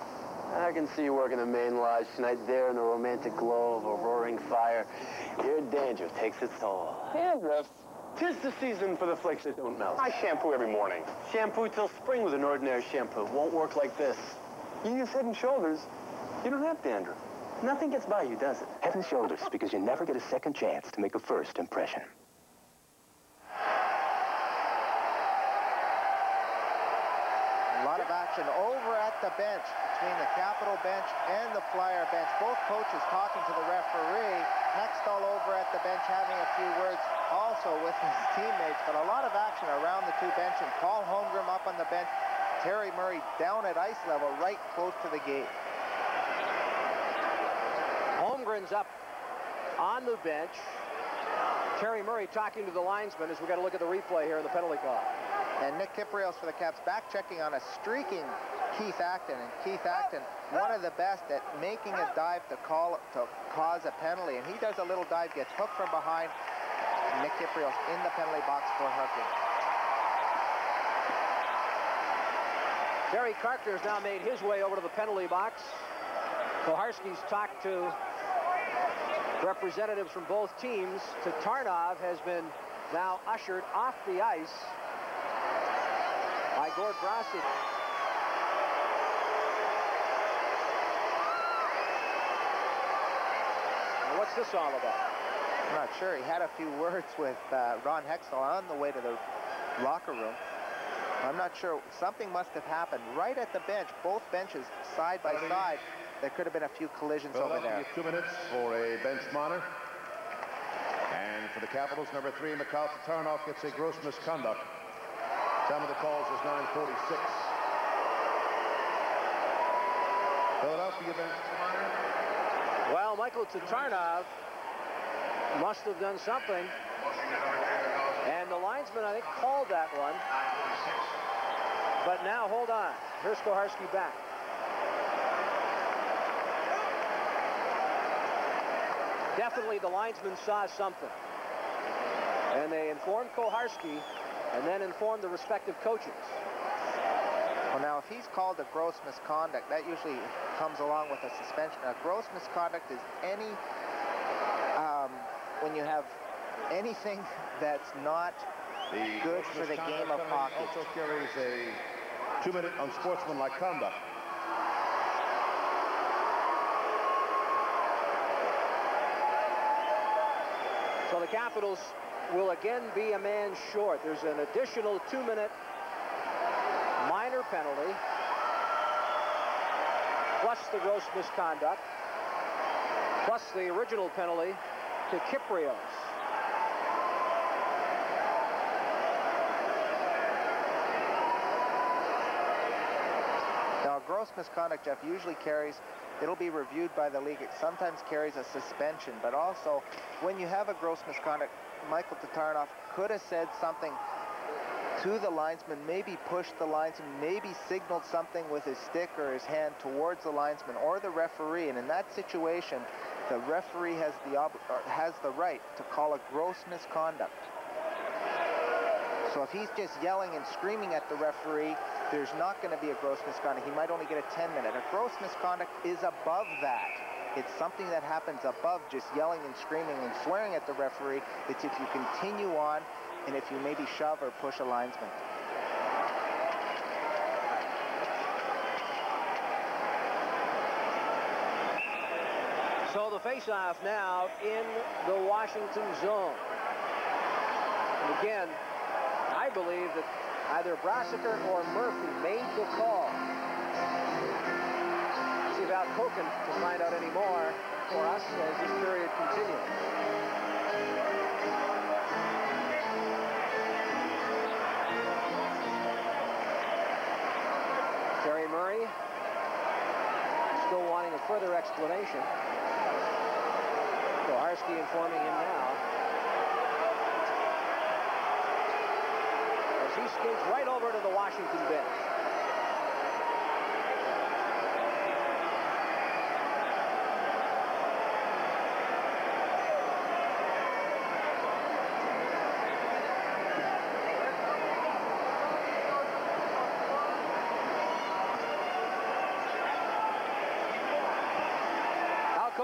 I can see you working the main lodge tonight there in the romantic glow of a roaring fire. Your danger takes its toll. Dandruff. Tis the season for the flakes that don't melt. I shampoo every morning. Shampoo till spring with an ordinary shampoo. Won't work like this. You use Head and Shoulders. You don't have dandruff. Nothing gets by you, does it? Head and Shoulders, because you never get a second chance to make a first impression. A lot of action over at the bench between the Capital bench and the Flyer bench. Both coaches talking to the referee. Next all over at the bench having a few words. Also with his teammates, but a lot of action around the two benches. Paul Holmgren up on the bench, Terry Murray down at ice level, right close to the gate. Holmgren's up on the bench. Terry Murray talking to the linesman as we got to look at the replay here in the penalty call. And Nick Kypreos for the Caps back checking on a streaking Keith Acton. And Keith Acton, one of the best at making a dive to call to cause a penalty. And he does a little dive, gets hooked from behind. Nick Kypreos in the penalty box for hooking. Terry has now made his way over to the penalty box. Koharski's talked to representatives from both teams. Tatarinov has been now ushered off the ice by Gord Broseker. what's this all about? I'm not sure. He had a few words with uh, Ron Hextall on the way to the locker room. I'm not sure. Something must have happened right at the bench, both benches side by side. There could have been a few collisions so over there. Two minutes for a bench monitor. And for the Capitals, number three, Mikhail Tatarinov gets a gross misconduct. Time of the calls is 9.46. Philadelphia bench monitor. Well, Michael Tatarinov must have done something. And the linesman, I think, called that one. But now, hold on. Here's Koharski back. Definitely the linesman saw something. And they informed Koharski and then informed the respective coaches. Well, now, if he's called a gross misconduct, that usually comes along with a suspension. A gross misconduct is any, when you have anything that's not the good for the game of hockey. Also carries a two-minute unsportsmanlike conduct. So the Capitals will again be a man short. There's an additional two-minute minor penalty, plus the gross misconduct, plus the original penalty to Kypreos. Now, gross misconduct, Jeff, usually carries, it'll be reviewed by the league. It sometimes carries a suspension, but also when you have a gross misconduct, Michael Tatarinov could have said something to the linesman, maybe pushed the linesman, maybe signaled something with his stick or his hand towards the linesman or the referee. And in that situation, the referee has the, uh, has the right to call a gross misconduct. So if he's just yelling and screaming at the referee, there's not going to be a gross misconduct. He might only get a 10 minute. A gross misconduct is above that. It's something that happens above just yelling and screaming and swearing at the referee. It's if you continue on and if you maybe shove or push a linesman. So the face-off now in the Washington zone. And again, I believe that either Broseker or Murphy made the call. See about Koken to find out any more for us as this period continues. Terry Murray still wanting a further explanation. Koharski informing him now. As he skates right over to the Washington bench.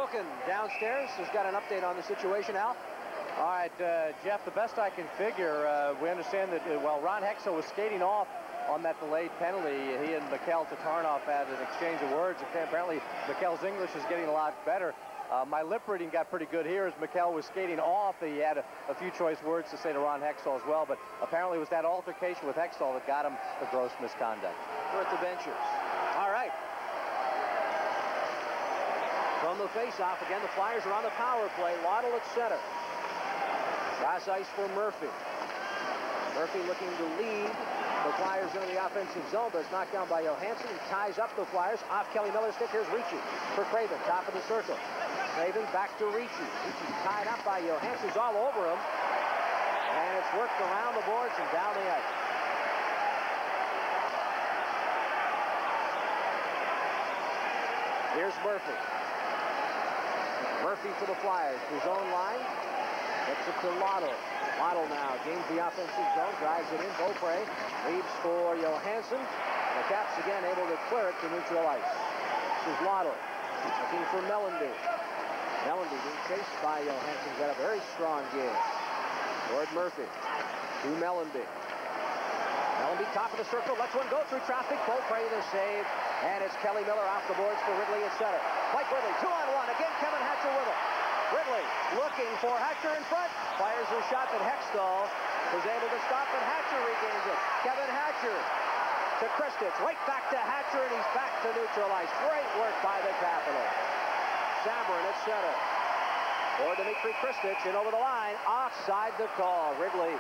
Koken downstairs has got an update on the situation. Al? All right, uh, Jeff, the best I can figure, uh, we understand that uh, while Ron Hextall was skating off on that delayed penalty, he and Mikhail Tatarinov had an exchange of words. Apparently, Mikhail's English is getting a lot better. Uh, my lip reading got pretty good here as Mikhail was skating off. He had a, a, few choice words to say to Ron Hextall as well, but apparently it was that altercation with Hextall that got him the gross misconduct. We're at the benches. All right. From the face-off, again, the Flyers are on the power play. Waddle at center. Cross ice for Murphy. Murphy looking to lead the Flyers into the offensive zone, but it's knocked down by Johansson. He ties up the Flyers. Off Kelly Miller's stick. Here's Ricci for Craven, top of the circle. Craven back to Ricci. Ricci's tied up by Johansson's all over him. And it's worked around the boards and down the ice. Here's Murphy. Murphy for the Flyers. His own line. Gets it to Lotto. Lotto now gains the offensive zone, drives it in. Beaupre leaves for Johansson. The Caps again able to clear it to neutral ice. This is looking for Mellanby. Mellanby being chased by Johansson. Got a very strong game. Gord Murphy to Mellanby. Mellanby top of the circle, Let's one go through traffic. Beaupre the save, and it's Kelly Miller off the boards for Ridley at center. Mike Ridley, two on one. Again, Kevin Hatcher with it. Ridley looking for Hatcher in front. Fires a shot that Hextall was able to stop, and Hatcher regains it. Kevin Hatcher to Khristich. Right back to Hatcher, and he's back to neutralize. Great work by the Capitals. Sabourin at center. For Dmitry Khristich, and over the line, offside the call. Ridley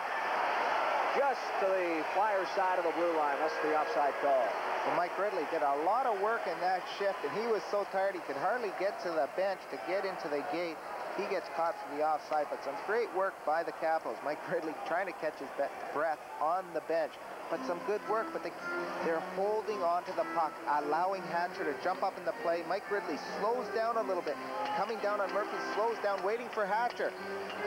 just to the Flyers side of the blue line. That's the offside call. Well, Mike Ridley did a lot of work in that shift, and he was so tired he could hardly get to the bench to get into the gate. He gets caught for the offside, but some great work by the Capitals. Mike Ridley trying to catch his breath on the bench, but some good work, but they, they're holding on to the puck, allowing Hatcher to jump up in the play. Mike Ridley slows down a little bit. Coming down on Murphy, slows down, waiting for Hatcher.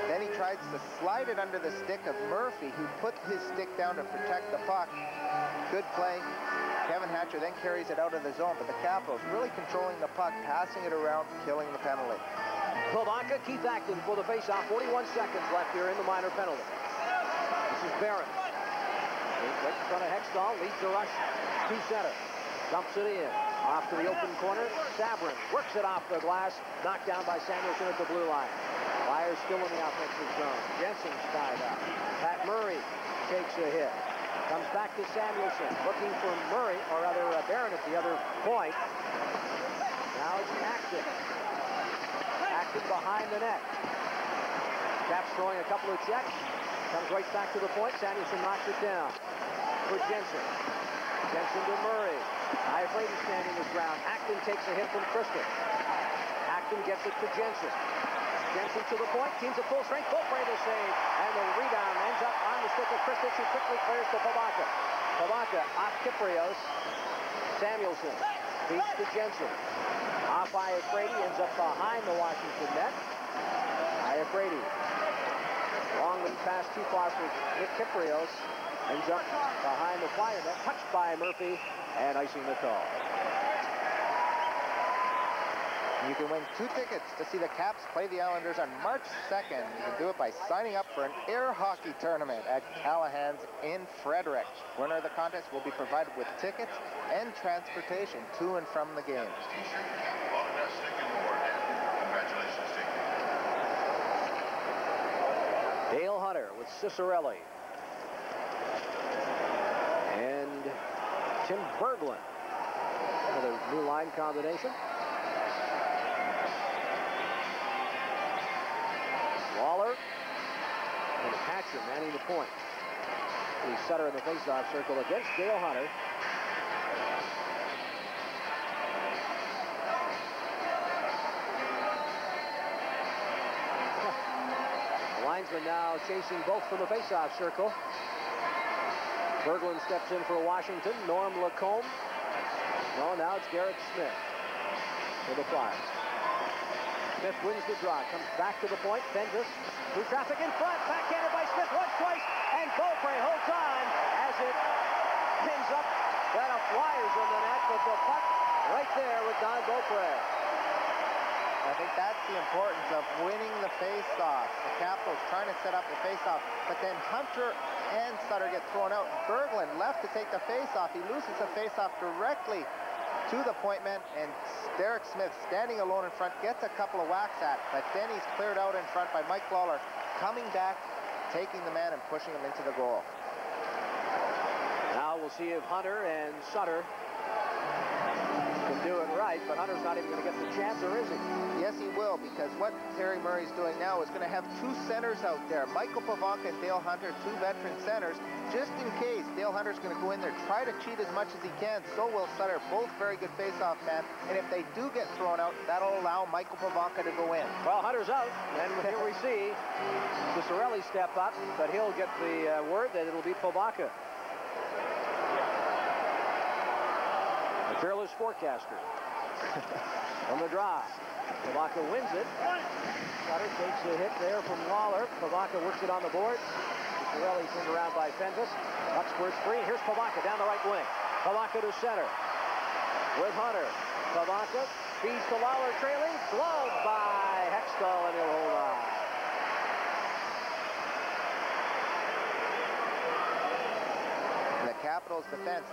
Then he tries to slide it under the stick of Murphy, who put his stick down to protect the puck. Good play. Kevin Hatcher then carries it out of the zone, but the Capitals really controlling the puck, passing it around, killing the penalty. Pivonka, Keith Acton for the faceoff. 41 seconds left here in the minor penalty. This is Baron. In front of Hextall, leads the rush to center. Dumps it in. Off to the open corner. Sabourin works it off the glass. Knocked down by Samuelsson at the blue line. Flyers still in the offensive zone. Jensen's tied up. Pat Murray takes a hit. Comes back to Samuelsson, looking for Murray, or rather uh, Baron at the other point. Now it's Acton. Acton behind the net. Caps throwing a couple of checks. Comes right back to the point. Samuelsson knocks it down for Jensen. Jensen to Murray. Iafrate standing his ground. Acton takes a hit from Khristich. Acton gets it to Jensen. Jensen to the point, teams at full strength, to save, and the rebound ends up on the stick of Khristich, who quickly clears to Pivonka. Pivonka off Kypreos. Samuelsson feeds to Jensen. Off Iafrate, ends up behind the Washington net. Iafrate. Long lead pass too far for Nick Kypreos. Ends up behind the fire. net, touched by Murphy, and icing the call. You can win two tickets to see the Caps play the Islanders on March 2nd. You can do it by signing up for an air hockey tournament at Callahan's in Frederick. Winner of the contest will be provided with tickets and transportation to and from the games. Dale Hunter with Ciccarelli. And Tim Bergland. Another new line combination. Waller and Hatcher manning the point. The setter in the faceoff circle against Dale Hunter. The now chasing both from the faceoff circle. Bergland steps in for Washington. Norm Lacombe. No, now it's Garrett Smith for the Flyers. Smith wins the draw, comes back to the point. Fenyves through traffic in front, backhanded by Smith once, twice, and Beaupre holds on as it pins up that a Flyers in the net, but the puck right there with Don Beaupre. I think that's the importance of winning the face-off. The Capitals trying to set up the face-off, but then Hunter and Sutter get thrown out. Bergland left to take the face-off. He loses the face-off directly to the point man, and Derrick Smith standing alone in front gets a couple of whacks at, but then he's cleared out in front by Mike Lalor, coming back, taking the man and pushing him into the goal. Now we'll see if Hunter and Sutter do it right, but Hunter's not even going to get the chance, or is he? Yes, he will, because what Terry Murray's doing now is going to have two centers out there. Michael Pivonka and Dale Hunter, two veteran centers, just in case Dale Hunter's going to go in there, try to cheat as much as he can. So will Sutter, both very good face-off men. And if they do get thrown out, that'll allow Michael Pivonka to go in. Well, Hunter's out, and here we see Ciccarelli step up, but he'll get the uh, word that it'll be Pivonka. Fearless forecaster. On the drive. Pivonka wins it. Sutter takes a hit there from Lalor. Pivonka works it on the board. Ciccarelli turned around by Fenyves. Buck squares free. Here's Pivonka down the right wing. Pivonka to center. With Hunter. Pivonka feeds to Lalor trailing. Glove by Hextall and he'll hold on. The Capitals defense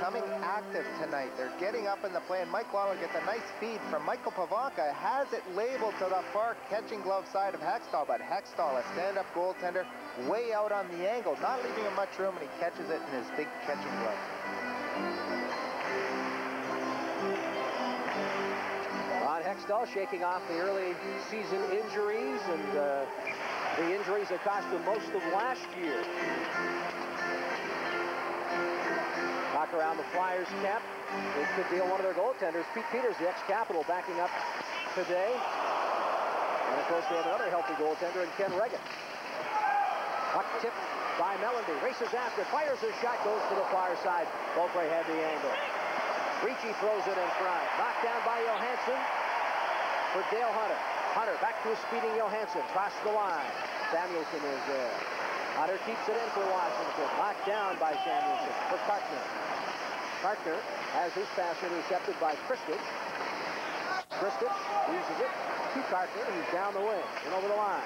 coming active tonight. They're getting up in the play, and Mike Lalor gets a nice feed from Michael Pivonka. Has it labeled to the far catching glove side of Hextall, but Hextall, a stand-up goaltender, way out on the angle, not leaving him much room, and he catches it in his big catching glove. Ron Hextall shaking off the early season injuries and uh, the injuries that cost him most of last year. Around the Flyers camp. They could deal one of their goaltenders. Pete Peeters, the ex-Capital, backing up today. And of course, they have another healthy goaltender in Ken Wregget. Puck tipped by Mellanby. Races after, fires his shot, goes to the far side. Beaupre had the angle. Ricci throws it in front. Knocked down by Johansson for Dale Hunter. Hunter back to a speeding Johansson. Cross the line. Samuelsson is there. Hunter keeps it in for Washington. Knocked down by Samuelsson for Carkner. Carkner has his pass intercepted by Khristich. Khristich uses it to Carkner, who's down the wing and over the line.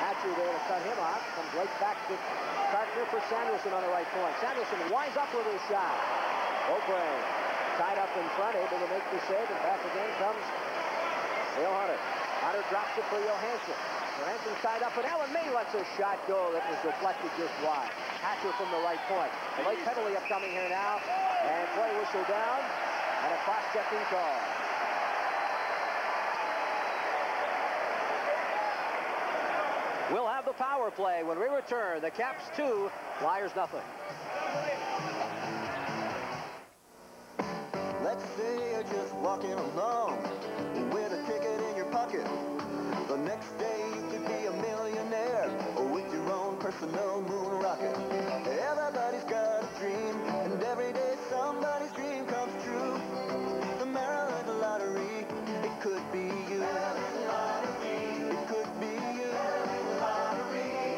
Hatcher there to cut him off. Comes right back to Carkner for Samuelsson on the right point. Samuelsson winds up with his shot. Beaupre tied up in front, able to make the save, and back again comes Dale Hunter. Hunter drops it for Johansson. Johansson's tied up, and Alan May lets a shot go that was deflected just wide. Hatcher from the right point. A late penalty upcoming here now, and play whistle down, and a cross-checking call. We'll have the power play when we return. The Caps 2, Flyers nothing. Let's say you're just walking along with a ticket in your pocket. The next day moon. Everybody's got a dream, and every day somebody's dream comes true. The Maryland lottery, it could be you. It could be you.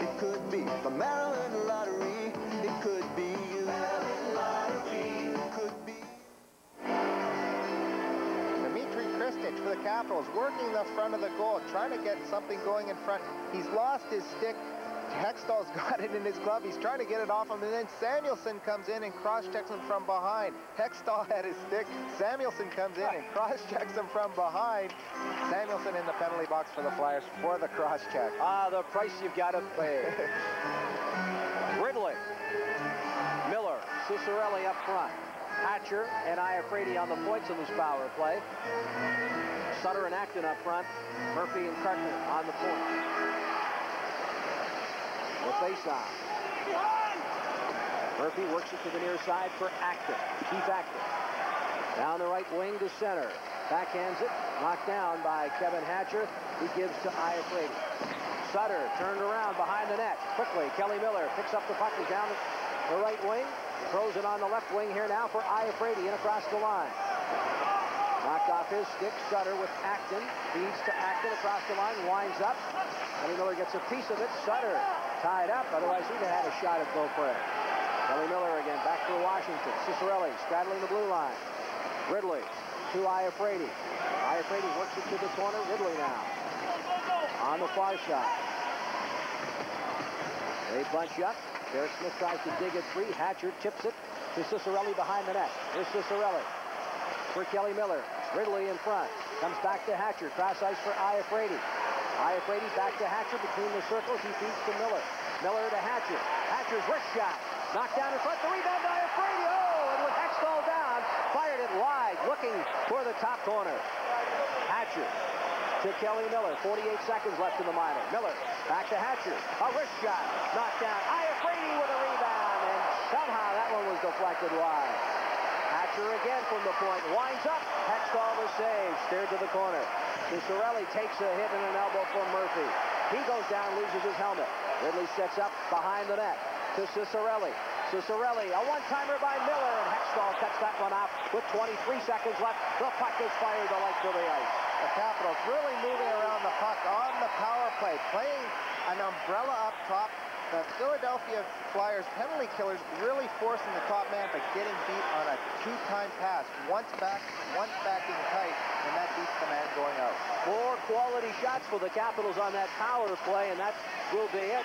It could be the Maryland lottery. It could be you. Could be. Dmitry Khristich for the Capitals, working the front of the goal, trying to get something going in front. He's lost his stick. Hextall's got it in his glove. He's trying to get it off him, and then Samuelsson comes in and cross-checks him from behind. Hextall had his stick. Samuelsson comes in and cross-checks him from behind. Samuelsson in the penalty box for the Flyers for the cross-check. Ah, the price you've got to pay. Ridley. Miller. Ciccarelli up front. Hatcher and Iafrate on the points in this power play. Sutter and Acton up front. Murphy and Carkner on the point. The face-off. Murphy works it to the near side for Acton. Keith Acton. Down the right wing to center. Backhands it. Knocked down by Kevin Hatcher. He gives to Iafrate. Sutter turned around behind the net. Quickly, Kelly Miller picks up the puck. He's down the right wing. Throws it on the left wing here now for Iafrate in across the line. Knocked off his stick. Sutter with Acton. Feeds to Acton across the line. Winds up. Kelly Miller gets a piece of it. Sutter tied up. Otherwise, he'd have had a shot at Beaupre. Kelly Miller again back for Washington. Ciccarelli straddling the blue line. Ridley to Iafrate. Iafrate works it to the corner. Ridley now on the far side. They bunch up. Derrick Smith tries to dig it free. Hatcher tips it to Ciccarelli behind the net. Here's Ciccarelli for Kelly Miller. Ridley in front. Comes back to Hatcher. Cross ice for Iafrate. Iafrate back to Hatcher between the circles. He feeds to Miller. Miller to Hatcher. Hatcher's wrist shot. Knocked down in front. The rebound by Iafrate. Oh, and with Hextall down, fired it wide. looking for the top corner. Hatcher to Kelly Miller. 48 seconds left in the minor. Miller back to Hatcher. A wrist shot. Knocked down. Iafrate with a rebound. And somehow that one was deflected wide. Again from the point. Winds up. Hextall the save. Steered to the corner. Ciccarelli takes a hit and an elbow from Murphy. He goes down, loses his helmet. Ridley sets up behind the net to Ciccarelli. Ciccarelli, a one-timer by Miller, and Hextall cuts that one off with 23 seconds left. The puck is fired to left of the ice. The Capitals really moving around the puck on the power play, playing an umbrella up top. The Philadelphia Flyers penalty killers really forcing the top man, but getting beat on a two-time pass. Once back, once back in tight, and that beats the man going out. Four quality shots for the Capitals on that power play, and that will be it.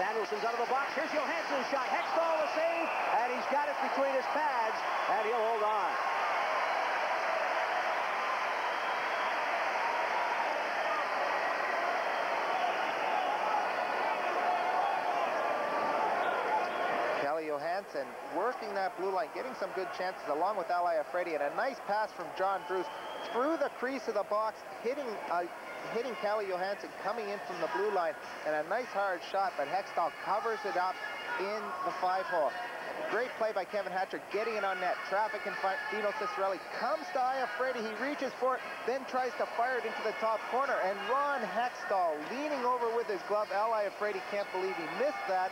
Samuelsson's out of the box. Here's Johansson's shot. Hextall the save, and he's got it between his pads, and he'll hold on. Calle Johansson working that blue line, getting some good chances along with Al Iafrate, and a nice pass from John Druce through the crease of the box, hitting uh, hitting Calle Johansson coming in from the blue line, and a nice hard shot, but Hextall covers it up in the five hole. Great play by Kevin Hatcher, getting it on net. Traffic in front. Dino Ciccarelli comes to Iafrate. He reaches for it, then tries to fire it into the top corner. And Ron Hextall leaning over with his glove. Al Iafrate can't believe he missed that.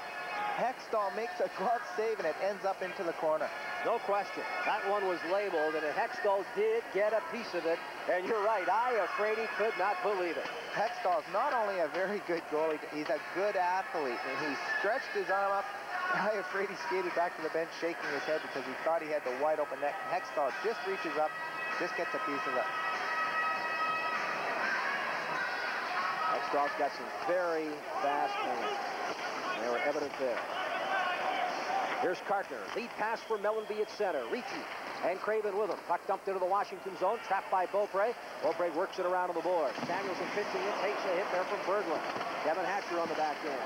Hextall makes a glove save, and it ends up into the corner. No question. That one was labeled, and Hextall did get a piece of it. And you're right, Iafrate he could not believe it. Hextall's not only a very good goalie, he's a good athlete. And he stretched his arm up. Iafrate he skated back to the bench shaking his head because he thought he had the wide open net. Hextall just reaches up, just gets a piece of it. Hextall's got some very fast hands. They were evident there. Here's Carkner. Lead pass for Mellanby at center. Ricci and Craven with him. Puck dumped into the Washington zone. Trapped by Beaupre. Beaupre works it around on the board. Samuelsson pitching it. Takes a hit there from Bergland. Kevin Hatcher on the back end.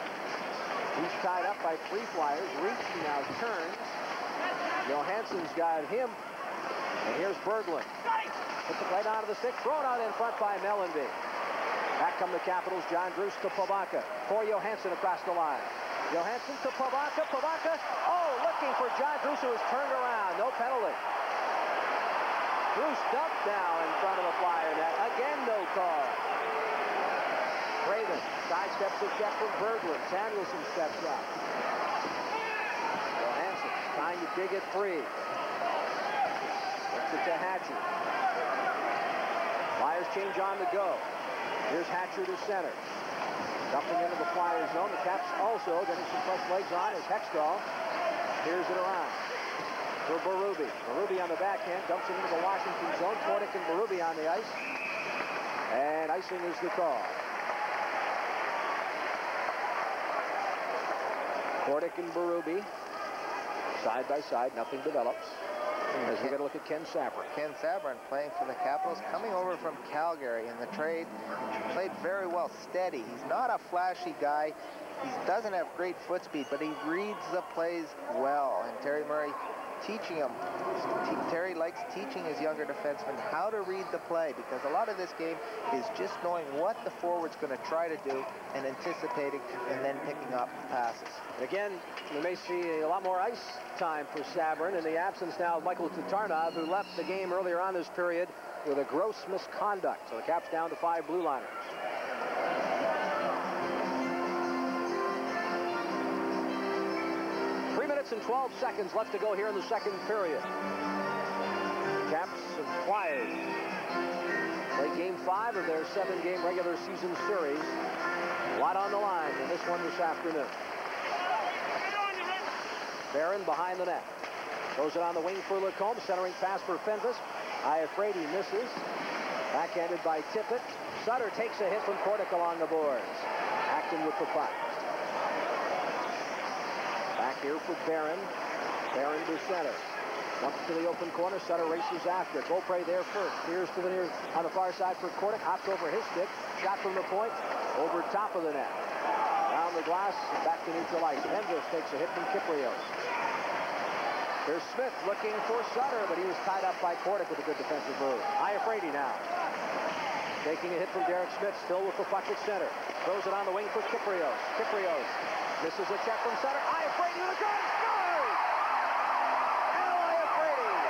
He's tied up by three Flyers. Ricci now turns. Johansson's got him. And here's Bergland. Puts it right out of the stick. Thrown out in front by Mellanby. Back come the Capitals. John Druce to Pivonka. For Johansson across the line. Johansson to Pivonka. Pivonka. Oh, looking for John Druce, who is turned around. No penalty. Druce dumped now in front of the Flyer net. Again, no call. Craven sidesteps the check from Bergland. Samuelsson steps up. Johansson trying to dig it free. Gets it to Hatcher. Flyers change on the go. Here's Hatcher to center. Dumping into the Flyers zone. The Caps also getting some fresh legs on as Hextall clears it around. For Berube. Berube on the backhand. Dumps it into the Washington zone. Kordic and Berube on the ice. And icing is the call. Kordic and Berube. Side by side. Nothing develops. As we get a look at Ken Sabourin. Ken Sabourin playing for the Capitals, coming over from Calgary in the trade. Played very well, steady. He's not a flashy guy. He doesn't have great foot speed, but he reads the plays well. And Terry Murray teaching him. Terry likes teaching his younger defensemen how to read the play because a lot of this game is just knowing what the forward's going to try to do and anticipating and then picking up passes. Again, we may see a lot more ice time for Sabourin in the absence now of Michael Tatarinov, who left the game earlier on this period with a gross misconduct. So the Caps down to five blue liners. Minutes and 12 seconds left to go here in the second period. Caps and Flyers play game five of their seven-game regular season series. A lot on the line in this one this afternoon. Baron behind the net. Throws it on the wing for Lacombe. Centering pass for Fenyves. he misses. Backhanded by Tippett. Sutter takes a hit from Kordic along the boards. Acting with the puck. Here for Baron. Baron to center. Up to the open corner. Sutter races after. Beaupre there first. Here's to the near on the far side for Kordic. Hops over his stick. Shot from the point. Over top of the net. Around the glass. Back to neutral ice. Fenyves takes a hit from Kypreos. Here's Smith looking for Sutter, but he was tied up by Kordic with a good defensive move. Iafrate now. Taking a hit from Derrick Smith, still with the puck at center. Throws it on the wing for Kypreos. Kiprios misses a check from Sutter. With a gun, scores! Al Iafrate!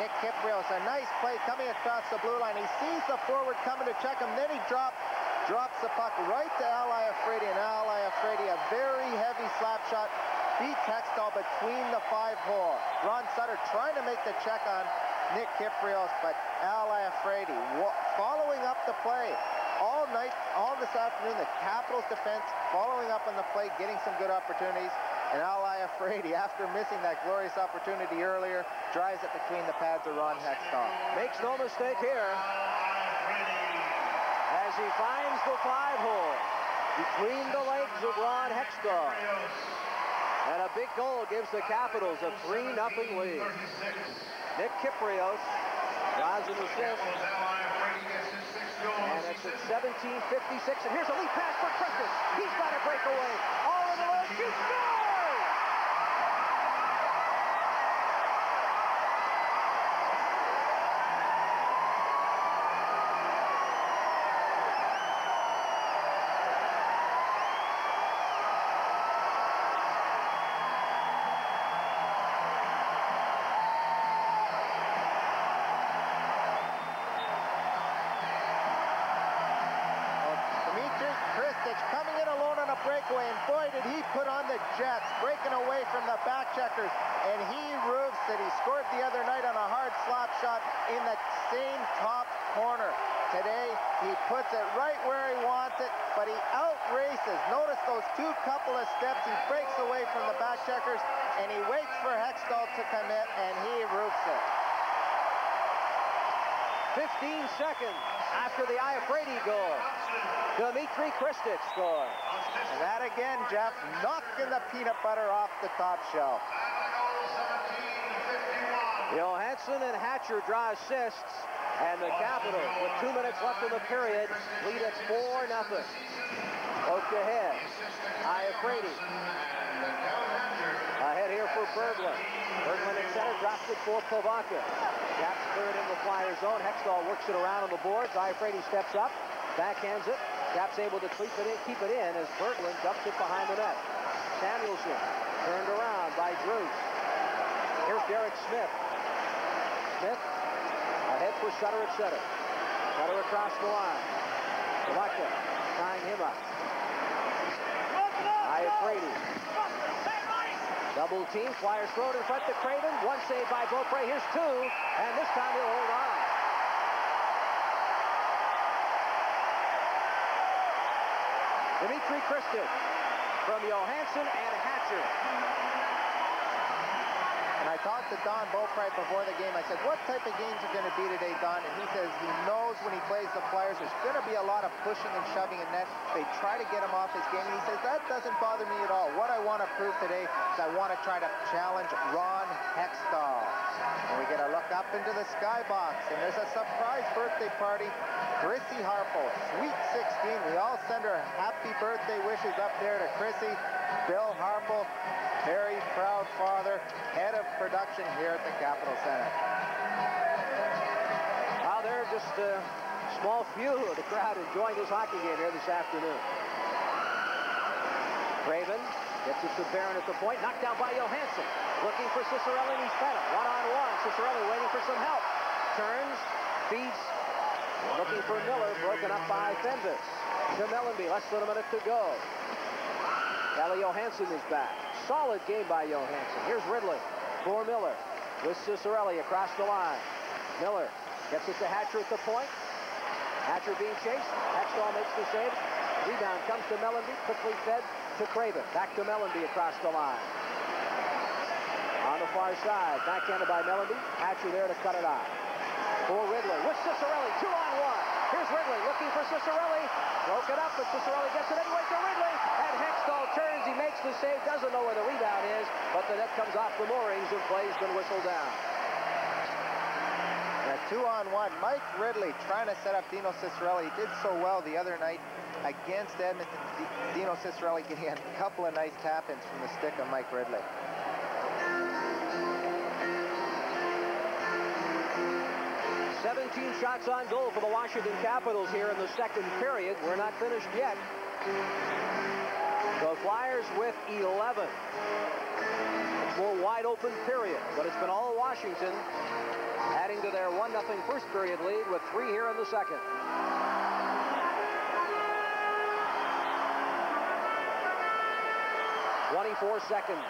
Nick Kypreos, a nice play coming across the blue line. He sees the forward coming to check him, then he drop, drops the puck right to Al Iafrate, and Al Iafrate, a very heavy slap shot, beats Hextall between the five hole. Ron Sutter trying to make the check on Nick Kypreos, but Al Iafrate following up the play. All night, all this afternoon, the Capitals defense following up on the play, getting some good opportunities. And Al Iafrate, after missing that glorious opportunity earlier, drives it between the pads of Ron Hextall. Makes no mistake here. As he finds the five hole between the legs of Ron Hextall. And a big goal gives the Capitals a 3-0 lead. Nick Kypreos drives an assist. And it's at 17.56. And here's a lead pass for Khristich. He's got a breakaway. All in the legs. He scores! Dmitry Khristich coming in alone on a breakaway, and boy, did he put on the Jets, breaking away from the back checkers, and he roofs it. He scored the other night on a hard slap shot in the same top corner. Today, he puts it right where he wants it, but he outraces. Notice those two couple of steps. He breaks away from the back checkers, and he waits for Hextall to commit, and he roofs it. 15 seconds after the Iafrate goal. Dmitry Khristich scores. And that again, Jeff, knocking the peanut butter off the top shelf. Johansson and Hatcher draw assists, and the Capitals, with two minutes left in the period, lead at 4 nothing. Look ahead. Iafrate. Ahead here for Bergland. Bergland in center, drops it for Pivonka. Caps cleared in the flyer zone. Hextall works it around on the boards. Iafrate steps up, backhands it. Caps able to keep it in, keep it in as Bergland dumps it behind the net. Samuelson turned around by Druce. Here's Derrick Smith. Smith ahead for Sutter at center. Sutter across the line. Pivonka tying him up. Iafrate. Double team, Flyers throw it in front to Craven. One save by Beaupre. Here's two, and this time he'll hold on. Dmitry Khristich from Johansson and Hatcher. Talked to Don Beaupre before the game. I said, what type of games are going to be today, Don? And he says he knows when he plays the Flyers, there's going to be a lot of pushing and shoving in net. They try to get him off his game. And he says, that doesn't bother me at all. What I want to prove today is I want to try to challenge Ron Hextall. And we get a look up into the skybox. And there's a surprise birthday party. Chrissy Harple, sweet 16. We all send her happy birthday wishes up there to Chrissy. Bill Harple, very proud father, head of production here at the Capitol Center. Wow, there are just a small few of the crowd enjoying this hockey game here this afternoon. Craven gets it to Baron at the point, knocked down by Johansson. Looking for Ciccarelli, and he's fed him. One-on-one, Ciccarelli waiting for some help. Turns, feeds, looking for Miller, broken up by Fenyves. To Mellanby, less than a minute to go. Calle Johansson is back. Solid game by Johansson. Here's Ridley for Miller with Ciccarelli across the line. Miller gets it to Hatcher at the point. Hatcher being chased. Hextall makes the save. Rebound comes to Mellanby, quickly fed to Craven. Back to Mellanby across the line. On the far side, backhanded by Mellanby. Hatcher there to cut it off. For Ridley with Ciccarelli, two on one. Here's Ridley looking for Ciccarelli. Broke it up, but Ciccarelli gets it anyway to Ridley. And Hextall turns, he makes the save, doesn't know where the rebound is, but the net comes off the moorings and play's been whistled down. Yeah, two on one. Mike Ridley trying to set up Dino Ciccarelli. He did so well the other night against Edmonton. Dino Ciccarelli getting a couple of nice tap-ins from the stick of Mike Ridley. 17 shots on goal for the Washington Capitals here in the second period. We're not finished yet. The Flyers with 11. It's more wide open period, but it's been all Washington adding to their 1-0 first period lead with three here in the second. Twenty-four seconds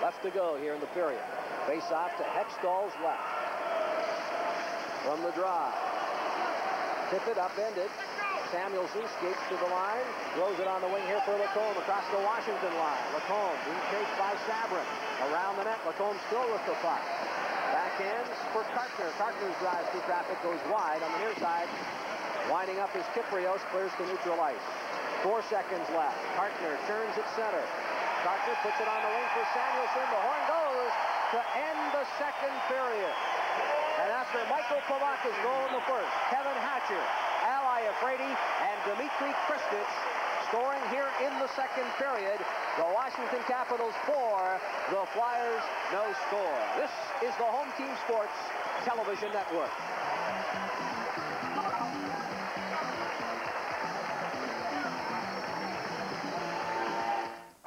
left to go here in the period. Face off to Hextall's left. From the drive. Tip it upended. Samuelsson skates to the line. Throws it on the wing here for Lacombe across the Washington line. Lacombe being chased by Sabrin. Around the net, Lacombe still with the puck. Back Backhands for Carkner. Carkner's drive through traffic goes wide on the near side. Winding up his Kypreos clears to neutral ice. Four seconds left. Carkner turns at center. Carkner puts it on the wing for Samuelsson. The horn goes to end the second period. And after Michael Pivonka's goal in the first, Kevin Hatcher, Al Iafrate, and Dmitry Khristich scoring here in the second period. The Washington Capitals four, the Flyers no score. This is the Home Team Sports Television Network.